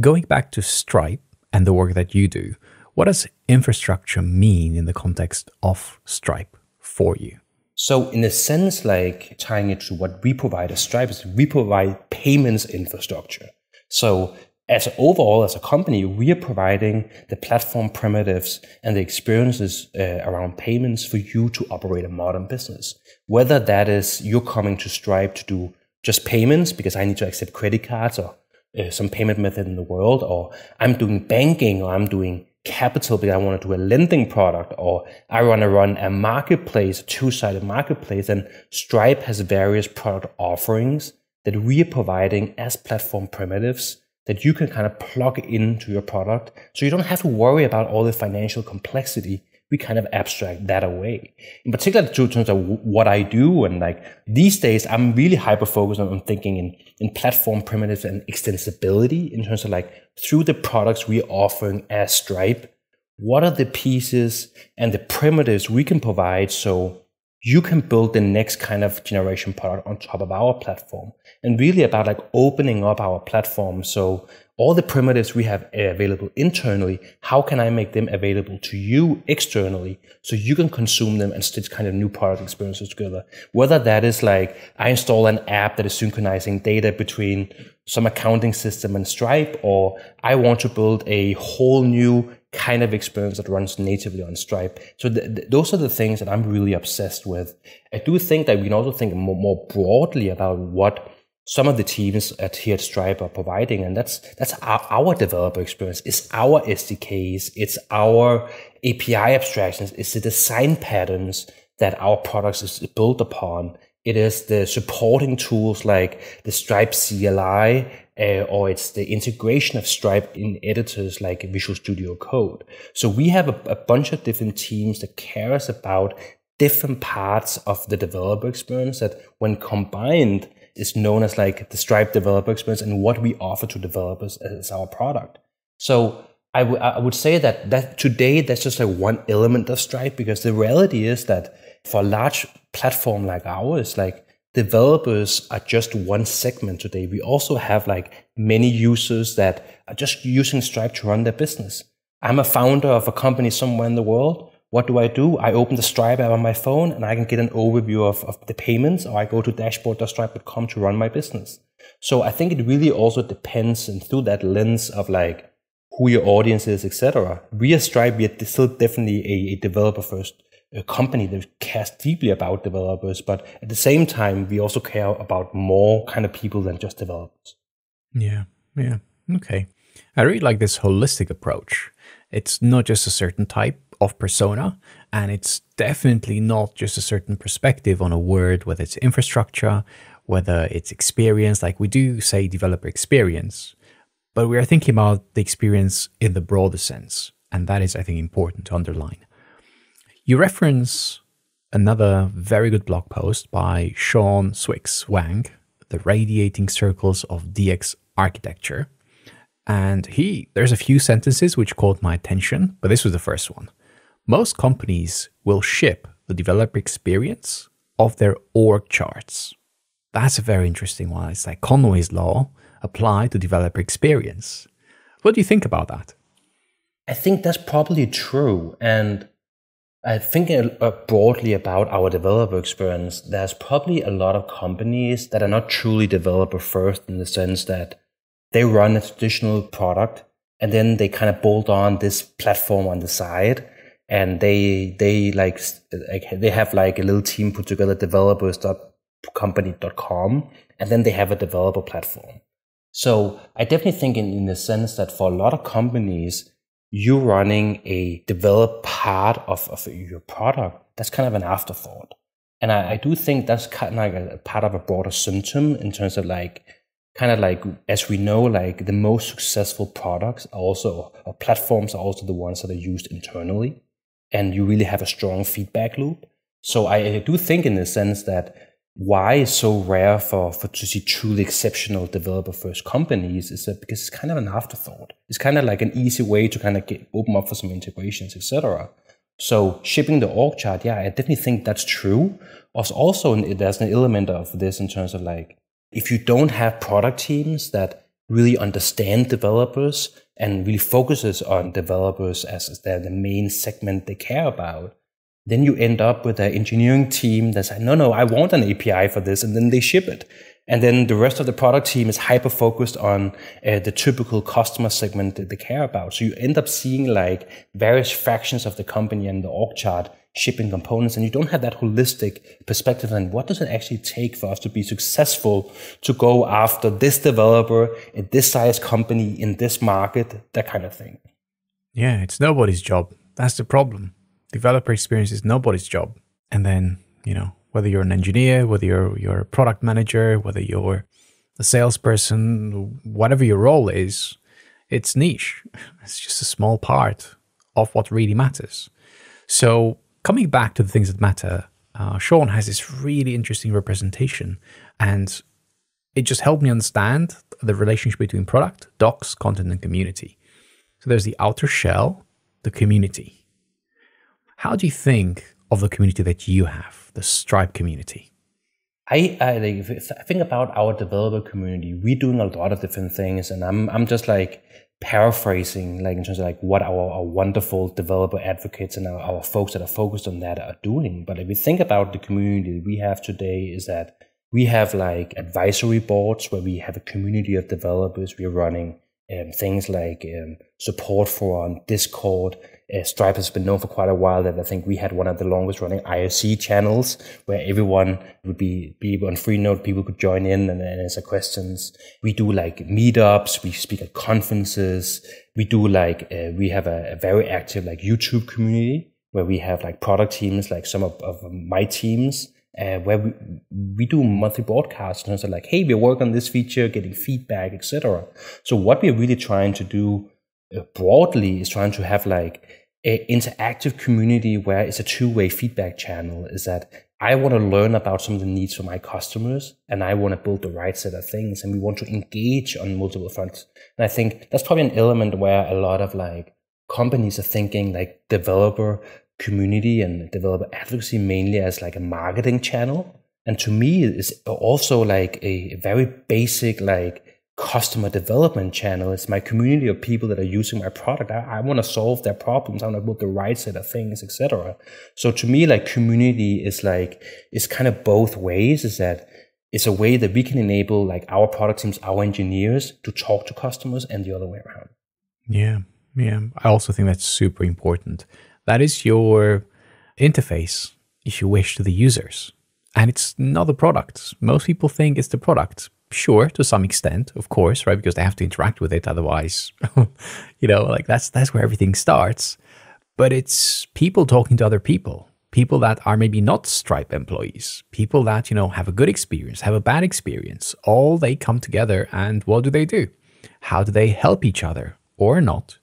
going back to Stripe and the work that you do, what does infrastructure mean in the context of Stripe for you? So in a sense, like tying it to what we provide as Stripe is we provide payments infrastructure. So as overall as a company, we are providing the platform primitives and the experiences uh, around payments for you to operate a modern business. Whether that is you're coming to Stripe to do just payments because I need to accept credit cards or uh, some payment method in the world, or I'm doing banking or I'm doing capital because I want to do a lending product or I want to run a marketplace, a two-sided marketplace. And Stripe has various product offerings that we are providing as platform primitives that you can kind of plug into your product. So you don't have to worry about all the financial complexity we kind of abstract that away. In particular, in terms of what I do, and like these days, I'm really hyper focused on, thinking in, in platform primitives and extensibility in terms of like through the products we're offering as Stripe, what are the pieces and the primitives we can provide so you can build the next kind of generation product on top of our platform and really about like opening up our platform so all the primitives we have available internally, how can I make them available to you externally so you can consume them and stitch kind of new product experiences together? Whether that is like I install an app that is synchronizing data between some accounting system and Stripe, or I want to build a whole new kind of experience that runs natively on Stripe. So th- th- those are the things that I'm really obsessed with. I do think that we can also think more, more broadly about what some of the teams at here at Stripe are providing, and that's that's our, our developer experience. It's our SDKs, it's our API abstractions, it's the design patterns that our products is built upon. It is the supporting tools like the Stripe CLI, uh, or it's the integration of Stripe in editors like Visual Studio Code. So we have a, a bunch of different teams that cares about different parts of the developer experience that when combined is known as like the Stripe developer experience and what we offer to developers as our product. So I, would say that that today that's just like one element of Stripe because the reality is that for a large platform like ours, like developers are just one segment today. We also have like many users that are just using Stripe to run their business. I'm a founder of a company somewhere in the world. What do I do? I open the Stripe app on my phone and I can get an overview of, of the payments or I go to dashboard.stripe.com to run my business. So I think it really also depends and through that lens of like who your audience is, etc. We at Stripe, we are still definitely a, a developer first a company that cares deeply about developers, but at the same time, we also care about more kind of people than just developers. Yeah, yeah. Okay. I really like this holistic approach. It's not just a certain type of persona, and it's definitely not just a certain perspective on a word, whether it's infrastructure, whether it's experience, like we do say developer experience, but we are thinking about the experience in the broader sense. And that is, I think, important to underline. You reference another very good blog post by Shawn swyx Wang, The Radiating Circles of DX Architecture. And he, there's a few sentences which caught my attention, but this was the first one. Most companies will ship the developer experience of their org charts. That's a very interesting one. It's like Conway's Law applied to developer experience. What do you think about that? I think that's probably true. And I think broadly about our developer experience, there's probably a lot of companies that are not truly developer first in the sense that they run a traditional product and then they kind of bolt on this platform on the side and they they like, like they have like a little team put together developers.company.com and then they have a developer platform. So I definitely think in, in the sense that for a lot of companies, you running a developed part of, of your product, that's kind of an afterthought. And I, I do think that's kind of like a, part of a broader symptom in terms of like, kind of like, as we know, like the most successful products are also, or platforms are also the ones that are used internally. And you really have a strong feedback loop. So I, I do think in the sense that why it's so rare for, for to see truly exceptional developer first companies is that because it's kind of an afterthought. It's kind of like an easy way to kind of get open up for some integrations, etc. So shipping the org chart, yeah, I definitely think that's true. Also, there's an element of this in terms of like if you don't have product teams that really understand developers and really focuses on developers as, as the main segment they care about, then you end up with an engineering team that's like, no, no, I want an API for this. And then they ship it. And then the rest of the product team is hyper focused on uh, the typical customer segment that they care about. So you end up seeing like various fractions of the company and the org chart shipping components and you don't have that holistic perspective on what does it actually take for us to be successful to go after this developer in this size company in this market, that kind of thing. Yeah, it's nobody's job. That's the problem developer experience is nobody's job. And then, you know, whether you're an engineer, whether you're you're a product manager, whether you're a salesperson, whatever your role is, it's niche. <laughs> It's just a small part of what really matters. So coming back to the things that matter, uh, Shawn has this really interesting representation, and it just helped me understand the relationship between product, docs, content, and community. So there's the outer shell, the community. How do you think of the community that you have, the Stripe community? I, I like, think about our developer community. We're doing a lot of different things, and I'm I'm just like paraphrasing, like in terms of like what our, our wonderful developer advocates and our, our folks that are focused on that are doing. But if we think about the community we have today, is that we have like advisory boards where we have a community of developers. We're running um, things like um, support for on Discord. Uh, Stripe has been known for quite a while that I think we had one of the longest running IRC channels where everyone would be, be able on Freenode, people could join in and, and answer questions. We do like meetups. We speak at conferences. We do like, uh, we have a, a, very active like YouTube community where we have like product teams, like some of, of my teams uh, where we, we do monthly broadcasts and it's like, hey, we're working on this feature, getting feedback, etc. So what we're really trying to do uh, broadly is trying to have like an interactive community where it's a two-way feedback channel. Is that I want to learn about some of the needs for my customers and I want to build the right set of things and we want to engage on multiple fronts. And I think that's probably an element where a lot of like companies are thinking like developer community and developer advocacy mainly as like a marketing channel. And to me, it's also like a very basic, like customer development channel. It's my community of people that are using my product. I, I want to solve their problems. I want to build the right set of things, etc. So to me, like community is like, it's kind of both ways is that it's a way that we can enable like our product teams, our engineers to talk to customers and the other way around. Yeah. Yeah. I also think that's super important. That is your interface, if you wish, to the users. And it's not the product. Most people think it's the product. Sure, to some extent, of course, right? Because they have to interact with it. Otherwise, <laughs> you know, like that's that's where everything starts. But it's people talking to other people people that are maybe not Stripe employees, people that, you know, have a good experience, have a bad experience, all they come together and what do they do? How do they help each other or not?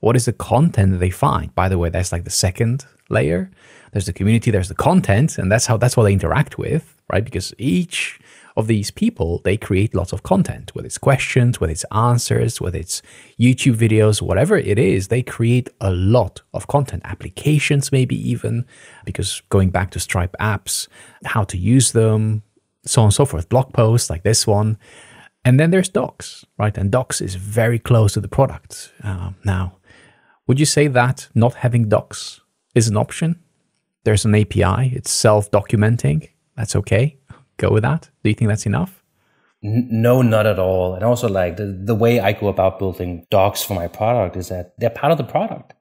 What is the content that they find? By the way, that's like the second layer. There's the community, there's the content, and that's how that's what they interact with, right? Because each of these people, they create lots of content, whether it's questions, whether it's answers, whether it's YouTube videos, whatever it is, they create a lot of content, applications, maybe even, because going back to Stripe apps, how to use them, so on and so forth, blog posts like this one. And then there's Docs, right? And Docs is very close to the product. Uh, now, would you say that not having Docs is an option? There's an API, it's self documenting. That's okay go with that? Do you think that's enough? No, not at all. And also, like the, the way I go about building docs for my product is that they're part of the product.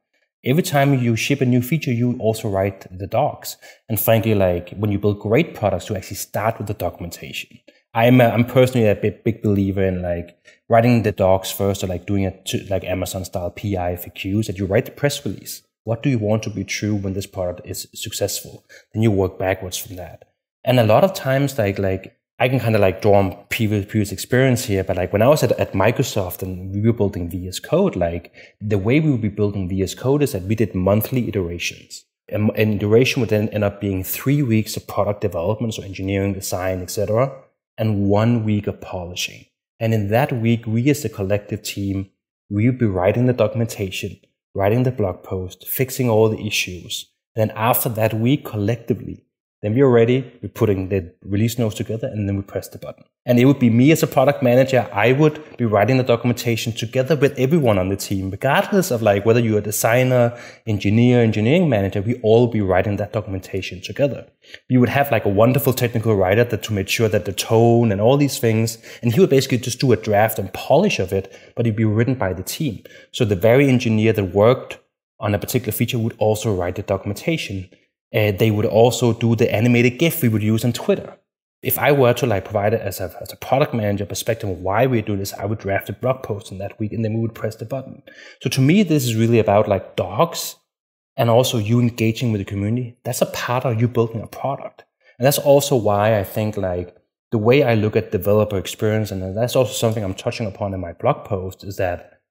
Every time you ship a new feature, you also write the docs. And frankly, like when you build great products, you actually start with the documentation. I'm a, I'm personally a big, big believer in like writing the docs first, or like doing it to like Amazon style PR FAQs. That you write the press release. What do you want to be true when this product is successful? Then you work backwards from that. And a lot of times, like, like I can kind of like draw on previous, previous experience here, but like when I was at, at Microsoft and we were building VS Code, like the way we would be building VS Code is that we did monthly iterations. And, an iteration would then end up being three weeks of product development, so engineering, design, etc., and one week of polishing. And in that week, we as a collective team, we would be writing the documentation, writing the blog post, fixing all the issues. And then after that week, collectively, then we're ready. We're putting the release notes together and then we press the button. And it would be me as a product manager. I would be writing the documentation together with everyone on the team, regardless of like whether you're a designer, engineer, engineering manager, we all be writing that documentation together. We would have like a wonderful technical writer that to make sure that the tone and all these things, and he would basically just do a draft and polish of it, but it'd be written by the team. So the very engineer that worked on a particular feature would also write the documentation uh, they would also do the animated GIF we would use on Twitter. If I were to like provide it as a, as a product manager perspective of why we do this, I would draft a blog post in that week and then we would press the button. So to me, this is really about like docs and also you engaging with the community. That's a part of you building a product. And that's also why I think like the way I look at developer experience, and that's also something I'm touching upon in my blog post, is that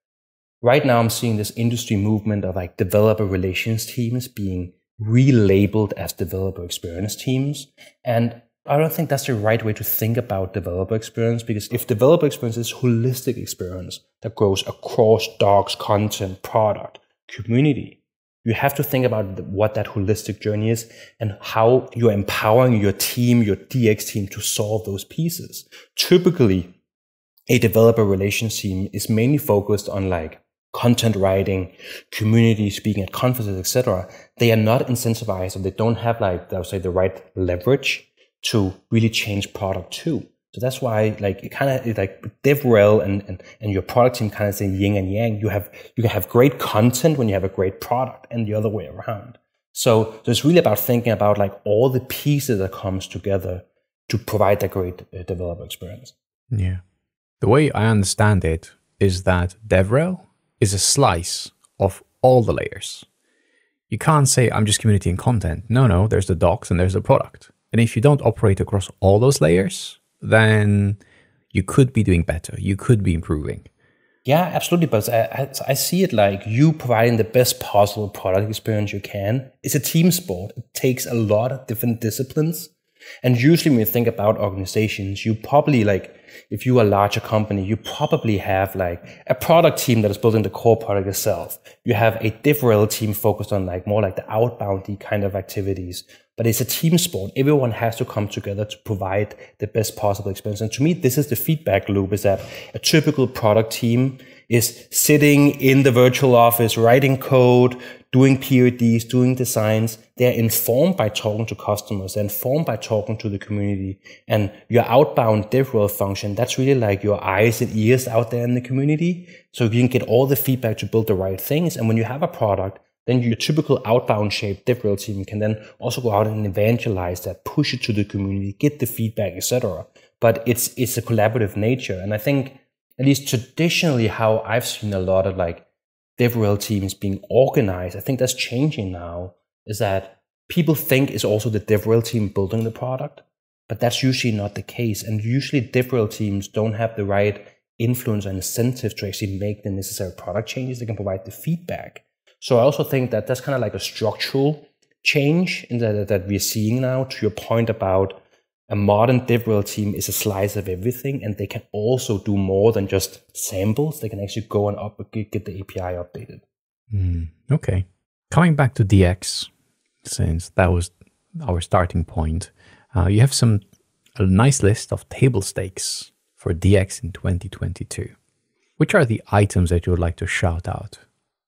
right now I'm seeing this industry movement of like developer relations teams being relabeled as developer experience teams. And I don't think that's the right way to think about developer experience because if developer experience is holistic experience that goes across docs, content, product, community, you have to think about what that holistic journey is and how you're empowering your team, your DX team to solve those pieces. Typically, a developer relations team is mainly focused on like content writing, community speaking at conferences, etc., they are not incentivized or they don't have like I would say the right leverage to really change product too. So that's why like it kind of like DevRel and, and and your product team kind of say yin and yang. You have you can have great content when you have a great product, and the other way around. So, so it's really about thinking about like all the pieces that comes together to provide that great uh, developer experience. Yeah. The way I understand it is that DevRel is a slice of all the layers. You can't say, I'm just community and content. No, no, there's the docs and there's the product. And if you don't operate across all those layers, then you could be doing better. You could be improving. Yeah, absolutely. But I, I, I, see it like you providing the best possible product experience you can. It's a team sport. It takes a lot of different disciplines And usually when you think about organizations, you probably like, if you are a larger company, you probably have like a product team that is building the core product itself. You have a DevRel team focused on like more like the outboundy kind of activities. But it's a team sport. Everyone has to come together to provide the best possible experience. And to me, this is the feedback loop is that a typical product team is sitting in the virtual office, writing code, doing PODs, doing designs. They're informed by talking to customers, they're informed by talking to the community. And your outbound DevRel function, that's really like your eyes and ears out there in the community. So you can get all the feedback to build the right things. And when you have a product, then your typical outbound shaped DevRel team can then also go out and evangelize that, push it to the community, get the feedback, etc. But it's it's a collaborative nature. And I think at least traditionally how I've seen a lot of like DevRel teams being organized, I think that's changing now, is that people think it's also the DevRel team building the product, but that's usually not the case. And usually DevRel teams don't have the right influence and incentive to actually make the necessary product changes. They can provide the feedback. So I also think that that's kind of like a structural change in that, that we're seeing now to your point about a modern DevRel team is a slice of everything, and they can also do more than just samples. They can actually go and up, get the API updated. Mm, okay. Coming back to DX, since that was our starting point, uh, you have some a nice list of table stakes for DX in 2022. Which are the items that you would like to shout out?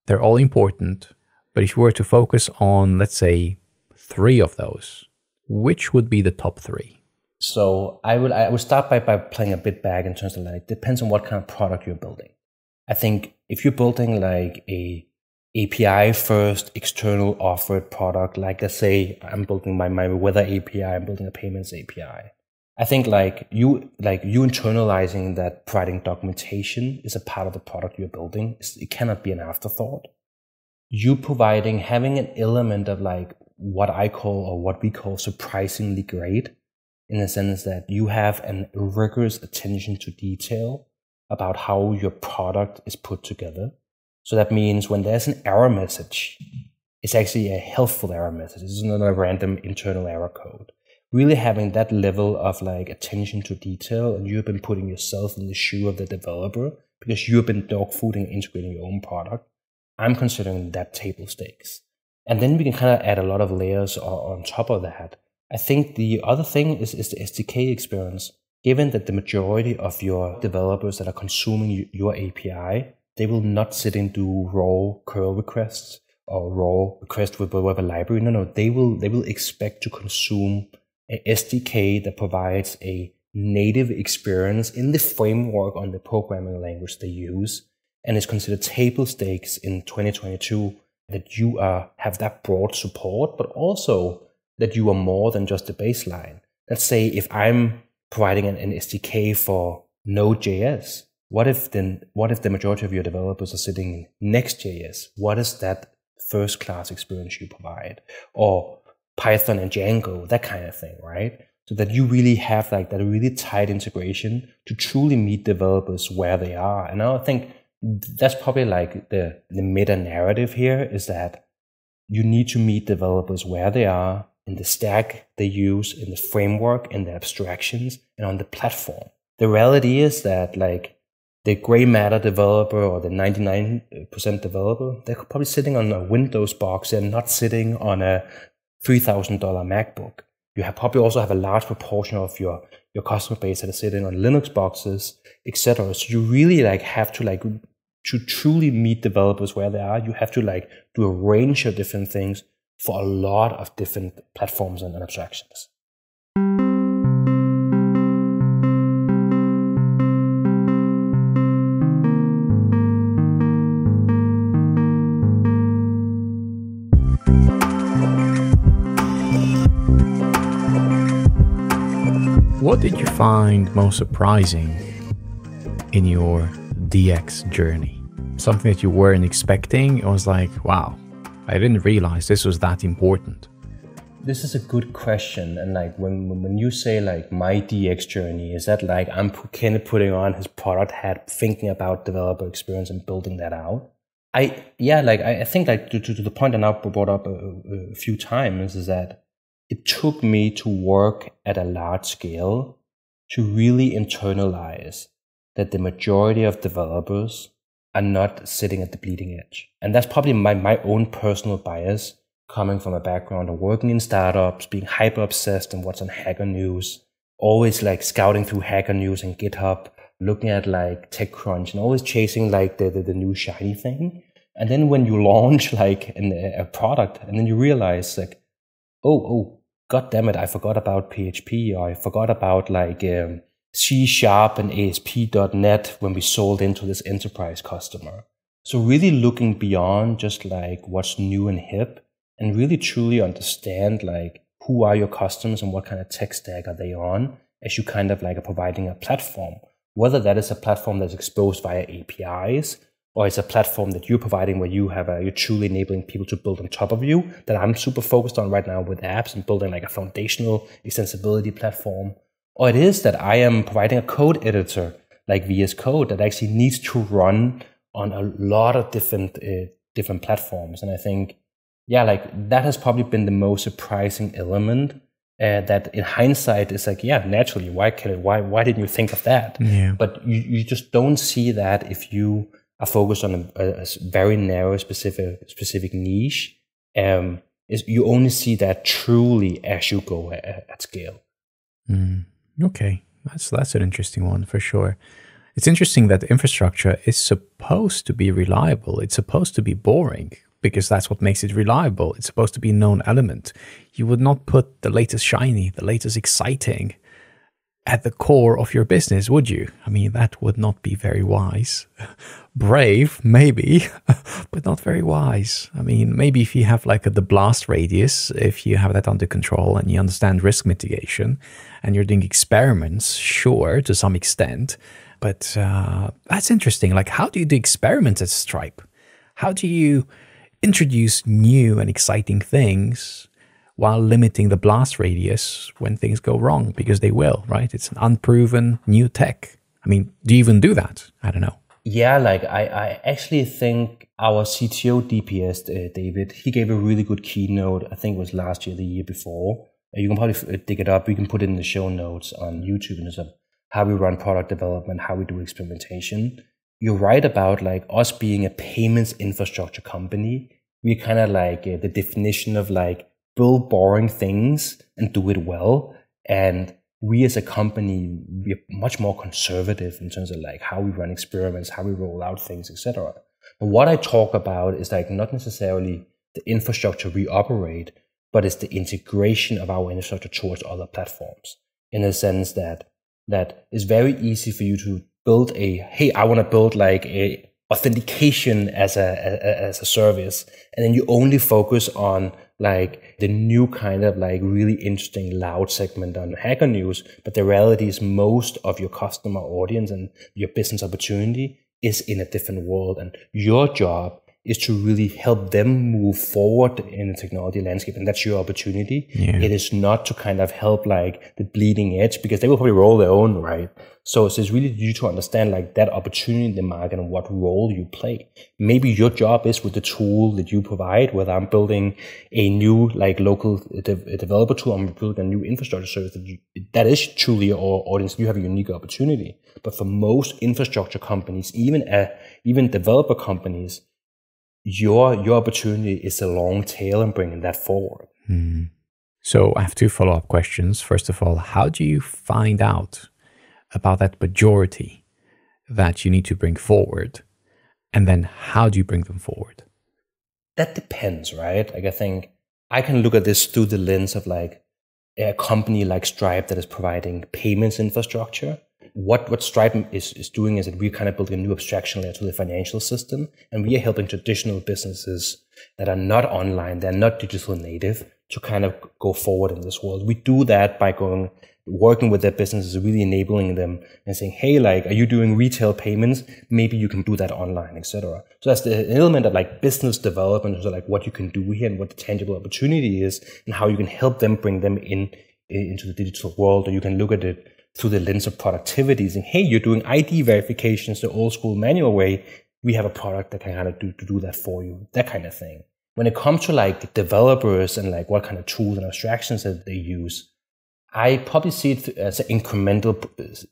They're all important, but if you were to focus on, let's say, three of those, which would be the top three? So I will I will start by, by playing a bit back in terms of like depends on what kind of product you're building. I think if you're building like a API first external offered product, like let's say I'm building my, my weather API, I'm building a payments API. I think like you like you internalizing that providing documentation is a part of the product you're building. It cannot be an afterthought. You providing having an element of like what I call or what we call surprisingly great in the sense that you have an rigorous attention to detail about how your product is put together. So that means when there's an error message, it's actually a helpful error message. It's not a random internal error code. Really having that level of like attention to detail and you've been putting yourself in the shoe of the developer because you've been dogfooding integrating your own product. I'm considering that table stakes. And then we can kind of add a lot of layers on top of that I think the other thing is, is the SDK experience. Given that the majority of your developers that are consuming your API, they will not sit and do raw curl requests or raw request with, a library. No, no, they will they will expect to consume an SDK that provides a native experience in the framework on the programming language they use and is considered table stakes in 2022 that you uh, have that broad support, but also that you are more than just a baseline. Let's say if I'm providing an, an SDK for Node.js, what if then what if the majority of your developers are sitting in Next.js? What is that first class experience you provide? Or Python and Django, that kind of thing, right? So that you really have like that really tight integration to truly meet developers where they are. And I think that's probably like the, the meta narrative here is that you need to meet developers where they are in the stack they use, in the framework, in the abstractions, and on the platform. The reality is that like the gray matter developer or the 99% developer, they're probably sitting on a Windows box and not sitting on a $3,000 MacBook. You have probably also have a large proportion of your, your customer base that is sitting on Linux boxes, etc. So you really like have to like to truly meet developers where they are, you have to like do a range of different things for a lot of different platforms and abstractions. What did you find most surprising in your DX journey? Something that you weren't expecting? It was like, wow, I didn't realize this was that important. This is a good question. And like when, when you say like my DX journey, is that like I'm kind of putting on his product hat, thinking about developer experience and building that out? I, yeah, like I, I think like to, to, to the point I now brought up a, a few times is that it took me to work at a large scale to really internalize that the majority of developers are not sitting at the bleeding edge. And that's probably my, my own personal bias coming from a background of working in startups, being hyper obsessed in what's on Hacker News, always like scouting through Hacker News and GitHub, looking at like TechCrunch and always chasing like the, the, the new shiny thing. And then when you <laughs> launch like an, a product and then you realize like, oh, oh, god damn it, I forgot about PHP or I forgot about like um, C sharp and ASP.NET when we sold into this enterprise customer. So really looking beyond just like what's new and hip and really truly understand like who are your customers and what kind of tech stack are they on as you kind of like are providing a platform, whether that is a platform that's exposed via APIs or it's a platform that you're providing where you have a, you're truly enabling people to build on top of you that I'm super focused on right now with apps and building like a foundational extensibility platform. Or it is that I am providing a code editor like VS Code that actually needs to run on a lot of different uh, different platforms. And I think, yeah, like that has probably been the most surprising element. Uh, that in hindsight is like, yeah, naturally, why can why why didn't you think of that? Yeah. But you, you just don't see that if you are focused on a, a very narrow specific specific niche. Um, is you only see that truly as you go at, at scale. Mm. Okay, that's that's an interesting one for sure. It's interesting that the infrastructure is supposed to be reliable. It's supposed to be boring because that's what makes it reliable. It's supposed to be a known element. You would not put the latest shiny, the latest exciting at the core of your business, would you? I mean, that would not be very wise. <laughs> Brave, maybe, <laughs> but not very wise. I mean, maybe if you have like a, the blast radius, if you have that under control and you understand risk mitigation and you're doing experiments, sure, to some extent. But uh, that's interesting. Like, how do you do experiments at Stripe? How do you introduce new and exciting things while limiting the blast radius when things go wrong because they will, right? It's an unproven new tech. I mean, do you even do that? I don't know. Yeah, like I, I actually think our CTO DPS, uh, David, he gave a really good keynote. I think it was last year, the year before. Uh, you can probably uh, dig it up. We can put it in the show notes on YouTube and stuff. How we run product development, how we do experimentation. You're right about like us being a payments infrastructure company. We're kind of like uh, the definition of like build boring things and do it well. And we as a company, we're much more conservative in terms of like how we run experiments, how we roll out things, etc. But what I talk about is like not necessarily the infrastructure we operate, but it's the integration of our infrastructure towards other platforms in a sense that that it's very easy for you to build a hey i want to build like a authentication as a, a, as a service and then you only focus on like the new kind of like really interesting loud segment on hacker news but the reality is most of your customer audience and your business opportunity is in a different world and your job is to really help them move forward in the technology landscape. And that's your opportunity. Yeah. It is not to kind of help like the bleeding edge because they will probably roll their own, right? So, so it's really you to understand like that opportunity in the market and what role you play. Maybe your job is with the tool that you provide, whether I'm building a new like local de- developer tool, I'm building a new infrastructure service that, you, that is truly your audience. You have a unique opportunity. But for most infrastructure companies, even uh, even developer companies, your your opportunity is a long tail and bringing that forward. Mm. So I have two follow up questions. First of all, how do you find out about that majority that you need to bring forward, and then how do you bring them forward? That depends, right? Like I think I can look at this through the lens of like a company like Stripe that is providing payments infrastructure what what Stripe is, is doing is that we're kind of building a new abstraction layer to the financial system, and we are helping traditional businesses that are not online, they're not digital native, to kind of go forward in this world. We do that by going working with their businesses, really enabling them and saying, "Hey, like, are you doing retail payments? Maybe you can do that online, etc." So that's the element of like business development, so like what you can do here and what the tangible opportunity is, and how you can help them bring them in into the digital world. Or you can look at it through the lens of productivity, saying, hey, you're doing ID verifications the old school manual way. We have a product that can kind of do, to do that for you, that kind of thing. when it comes to like developers and like what kind of tools and abstractions that they use, I probably see it as an incremental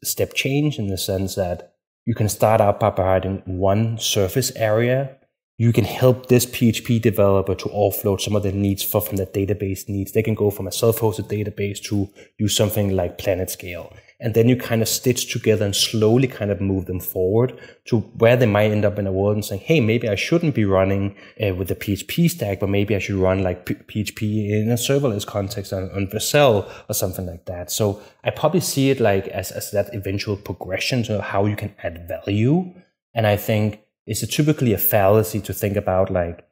step change in the sense that you can start out by providing one surface area you can help this PHP developer to offload some of the needs for, from the database needs. They can go from a self-hosted database to use something like PlanetScale. And then you kind of stitch together and slowly kind of move them forward to where they might end up in a world and saying, hey, maybe I shouldn't be running uh, with the PHP stack, but maybe I should run like P- PHP in a serverless context on, on Vercel or something like that. So I probably see it like as, as that eventual progression to how you can add value. And I think it's a typically a fallacy to think about like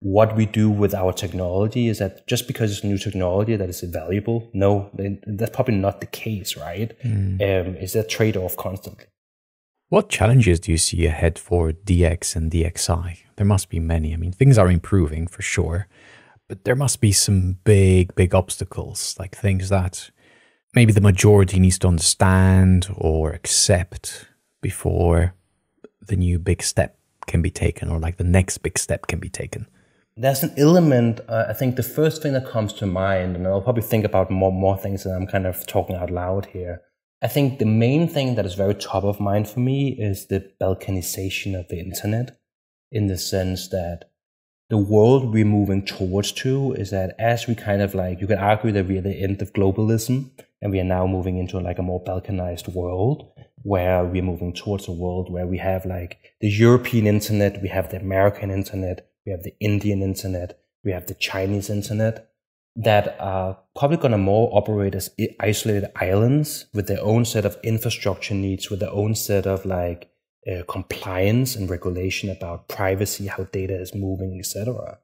what we do with our technology is that just because it's new technology that is valuable no that's probably not the case right mm. um, it's a trade-off constantly what challenges do you see ahead for dx and dxi there must be many i mean things are improving for sure but there must be some big big obstacles like things that maybe the majority needs to understand or accept before the new big step can be taken or like the next big step can be taken? There's an element, uh, I think the first thing that comes to mind, and I'll probably think about more, more things that I'm kind of talking out loud here. I think the main thing that is very top of mind for me is the balkanization of the internet in the sense that the world we're moving towards to is that as we kind of like, you can argue that we're at the end of globalism and we are now moving into like a more balkanized world where we're moving towards a world where we have like the European internet, we have the American internet, we have the Indian internet, we have the Chinese internet that are probably going to more operate as isolated islands with their own set of infrastructure needs, with their own set of like uh, compliance and regulation about privacy, how data is moving, etc.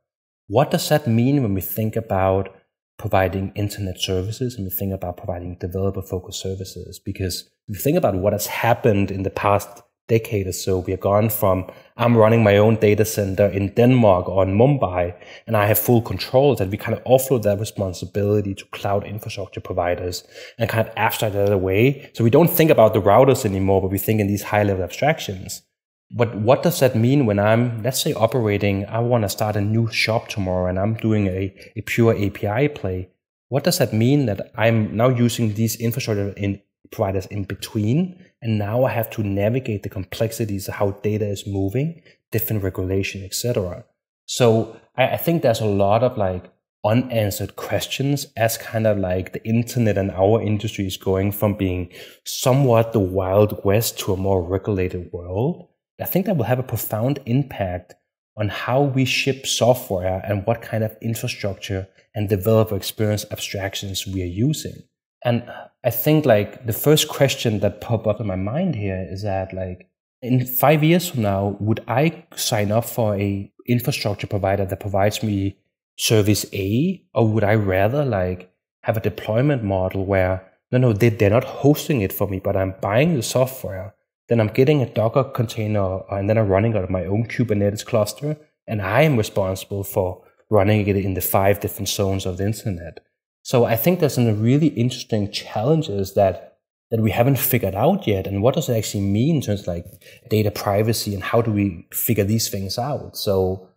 What does that mean when we think about providing internet services and we think about providing developer focused services? Because if you think about what has happened in the past decade or so, we have gone from I'm running my own data center in Denmark or in Mumbai, and I have full control that we kind of offload that responsibility to cloud infrastructure providers and kind of abstract that away. So we don't think about the routers anymore, but we think in these high level abstractions. But what does that mean when I'm, let's say, operating, I want to start a new shop tomorrow and I'm doing a, a pure API play? What does that mean that I'm now using these infrastructure in providers in between. And now I have to navigate the complexities of how data is moving, different regulation, etc. So I, I think there's a lot of like unanswered questions as kind of like the internet and our industry is going from being somewhat the wild west to a more regulated world. I think that will have a profound impact on how we ship software and what kind of infrastructure and developer experience abstractions we are using. And I think like the first question that popped up in my mind here is that like in five years from now, would I sign up for a infrastructure provider that provides me service A, or would I rather like have a deployment model where no, no, they, they're not hosting it for me, but I'm buying the software. Then I'm getting a Docker container uh, and then I'm running out of my own Kubernetes cluster. And I am responsible for running it in the five different zones of the internet. So I think there's some really interesting challenges that that we haven't figured out yet. And what does it actually mean in terms of like data privacy and how do we figure these things out? So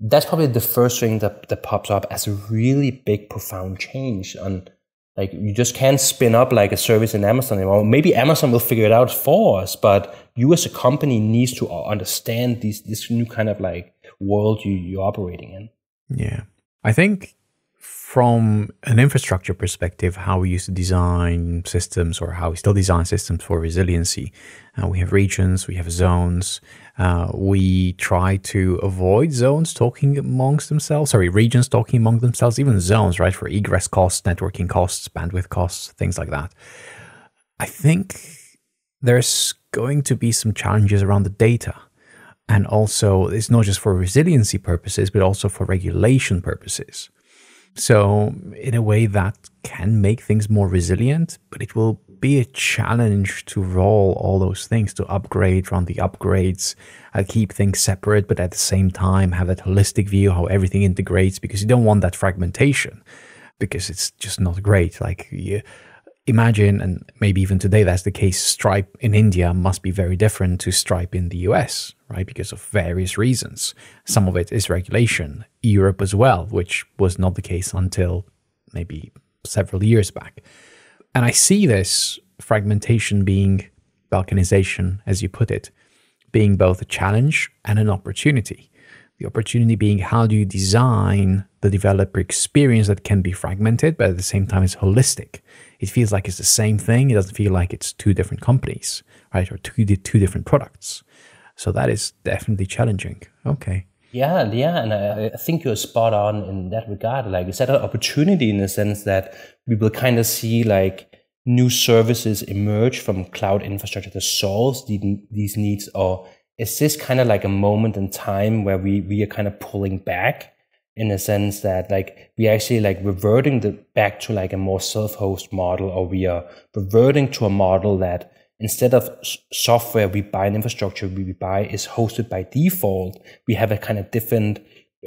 that's probably the first thing that, that pops up as a really big, profound change on like you just can't spin up like a service in Amazon anymore. Maybe Amazon will figure it out for us, but you as a company needs to uh, understand these this new kind of like world you, you're operating in. Yeah. I think from an infrastructure perspective, how we used to design systems or how we still design systems for resiliency. Uh, we have regions, we have zones. Uh, we try to avoid zones talking amongst themselves, sorry, regions talking among themselves, even zones, right, for egress costs, networking costs, bandwidth costs, things like that. I think there's going to be some challenges around the data. And also, it's not just for resiliency purposes, but also for regulation purposes. So, in a way, that can make things more resilient, but it will be a challenge to roll all those things, to upgrade, run the upgrades, uh, keep things separate, but at the same time have that holistic view how everything integrates because you don't want that fragmentation because it's just not great. Like, you, imagine, and maybe even today that's the case, Stripe in India must be very different to Stripe in the US, right? Because of various reasons. Some of it is regulation, Europe as well, which was not the case until maybe several years back. And I see this fragmentation being balkanization, as you put it, being both a challenge and an opportunity. The opportunity being how do you design the developer experience that can be fragmented, but at the same time is holistic. It feels like it's the same thing. It doesn't feel like it's two different companies, right? Or two, two different products. So that is definitely challenging. Okay. Yeah, yeah, and I, I, think you're spot on in that regard. Like, is that an opportunity in the sense that we will kind of see like new services emerge from cloud infrastructure that solves the, these needs, or is this kind of like a moment in time where we we are kind of pulling back in the sense that like we actually like reverting the back to like a more self-host model, or we are reverting to a model that instead of software we buy an infrastructure we buy is hosted by default we have a kind of different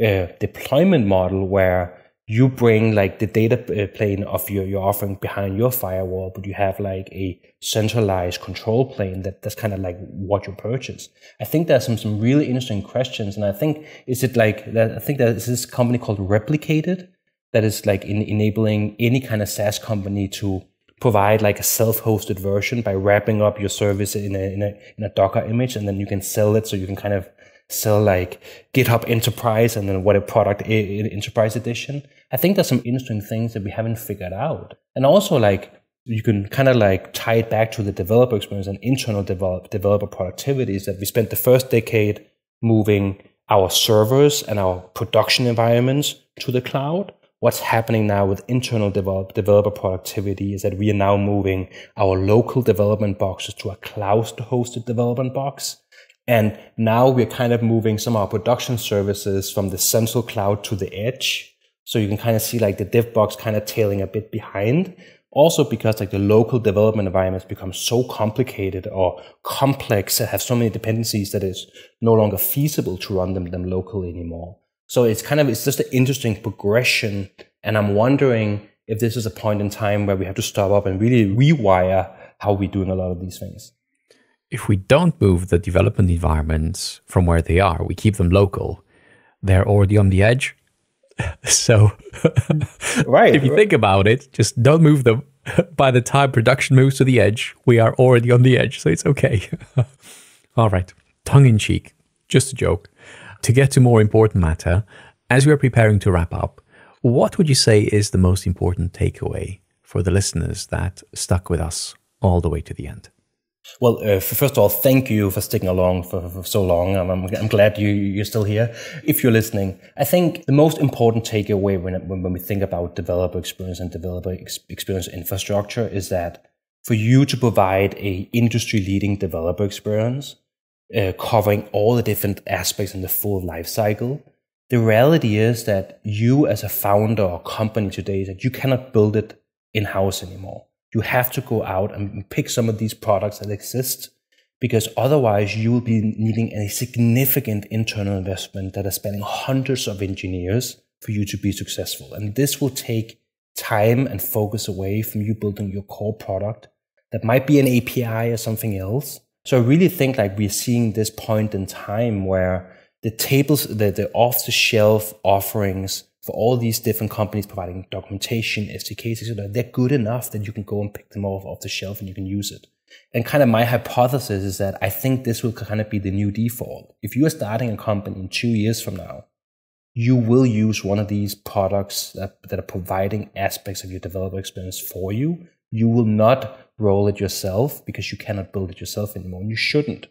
uh, deployment model where you bring like the data uh, plane of your, your offering behind your firewall but you have like a centralized control plane that that's kind of like what you purchase i think there's some some really interesting questions and i think is it like that i think that is this company called replicated that is like in, enabling any kind of saas company to provide like a self-hosted version by wrapping up your service in a, in a, in a Docker image, and then you can sell it. So you can kind of sell like GitHub Enterprise and then what a product Enterprise Edition. I think there's some interesting things that we haven't figured out. And also like you can kind of like tie it back to the developer experience and internal develop, developer productivity is that we spent the first decade moving our servers and our production environments to the cloud what's happening now with internal develop, developer productivity is that we are now moving our local development boxes to a cloud hosted development box. And now we're kind of moving some of our production services from the central cloud to the edge. So you can kind of see like the dev box kind of tailing a bit behind. Also because like the local development environments become so complicated or complex and have so many dependencies that it's no longer feasible to run them, them locally anymore. So it's kind of, it's just an interesting progression. And I'm wondering if this is a point in time where we have to stop up and really rewire how we're doing a lot of these things. If we don't move the development environments from where they are, we keep them local, they're already on the edge. <laughs> so, right. if you think about it, just don't move them. <laughs> By the time production moves to the edge, we are already on the edge. So it's okay. <laughs> All right. Tongue in cheek, just a joke to get to more important matter, as we are preparing to wrap up, what would you say is the most important takeaway for the listeners that stuck with us all the way to the end? Well, uh, first of all, thank you for sticking along for, for so long. I'm, I'm, glad you, you're still here. If you're listening, I think the most important takeaway when, when, when we think about developer experience and developer ex- experience infrastructure is that for you to provide a industry leading developer experience, uh, covering all the different aspects in the full life cycle. The reality is that you as a founder or company today that you cannot build it in house anymore. You have to go out and pick some of these products that exist because otherwise you will be needing a significant internal investment that is spending hundreds of engineers for you to be successful. And this will take time and focus away from you building your core product that might be an API or something else so I really think like we're seeing this point in time where the tables, the, the off the shelf offerings for all these different companies providing documentation, SDKs, etc., they're good enough that you can go and pick them off off the shelf and you can use it. And kind of my hypothesis is that I think this will kind of be the new default. If you are starting a company in two years from now, you will use one of these products that, that are providing aspects of your developer experience for you. You will not roll it yourself because you cannot build it yourself anymore. And you shouldn't.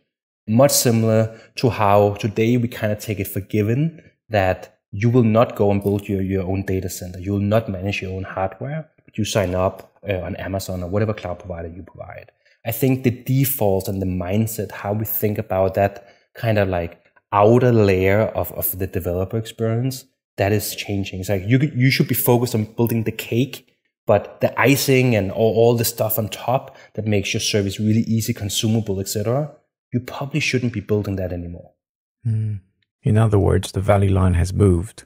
Much similar to how today we kind of take it for given that you will not go and build your, your own data center. You will not manage your own hardware. You sign up uh, on Amazon or whatever cloud provider you provide. I think the default and the mindset, how we think about that kind of like outer layer of, of the developer experience, that is changing. It's like you, you should be focused on building the cake but the icing and all, all the stuff on top that makes your service really easy, consumable, etc., you probably shouldn't be building that anymore. Mm. In other words, the value line has moved.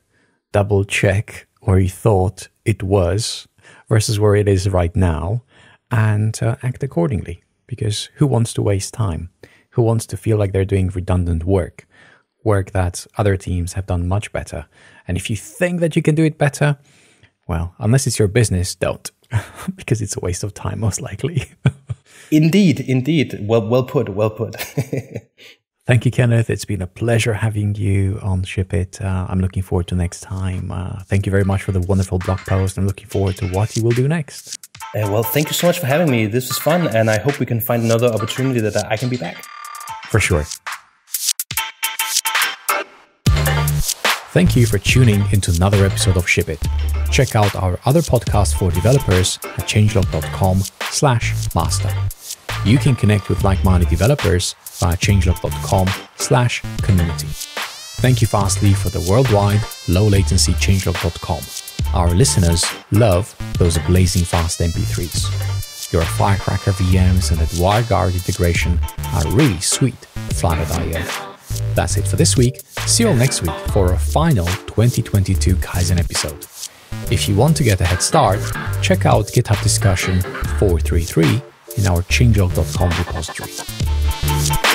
Double check where you thought it was versus where it is right now. and uh, act accordingly. Because who wants to waste time? Who wants to feel like they're doing redundant work? Work that other teams have done much better. And if you think that you can do it better, well, unless it's your business, don't, <laughs> because it's a waste of time, most likely. <laughs> indeed, indeed. Well, well put, well put. <laughs> Thank you, Kenneth. It's been a pleasure having you on Ship It. Uh, I'm looking forward to next time. Uh, thank you very much for the wonderful blog post. I'm looking forward to what you will do next. Uh, well, thank you so much for having me. This was fun, and I hope we can find another opportunity that I can be back. For sure. Thank you for tuning into another episode of Ship It. Check out our other podcast for developers at changelog.com slash master. You can connect with like-minded developers Uh, via changelog.com slash community. Thank you Fastly for the worldwide low latency changelog.com. Our listeners love those blazing fast MP3s. Your Firecracker VMs and that WireGuard integration are really sweet Fly.io. That's it for this week. See you all next week for a final 2022 Kaizen episode. If you want to get a head start, check out GitHub discussion 433 in our changelog.com repository.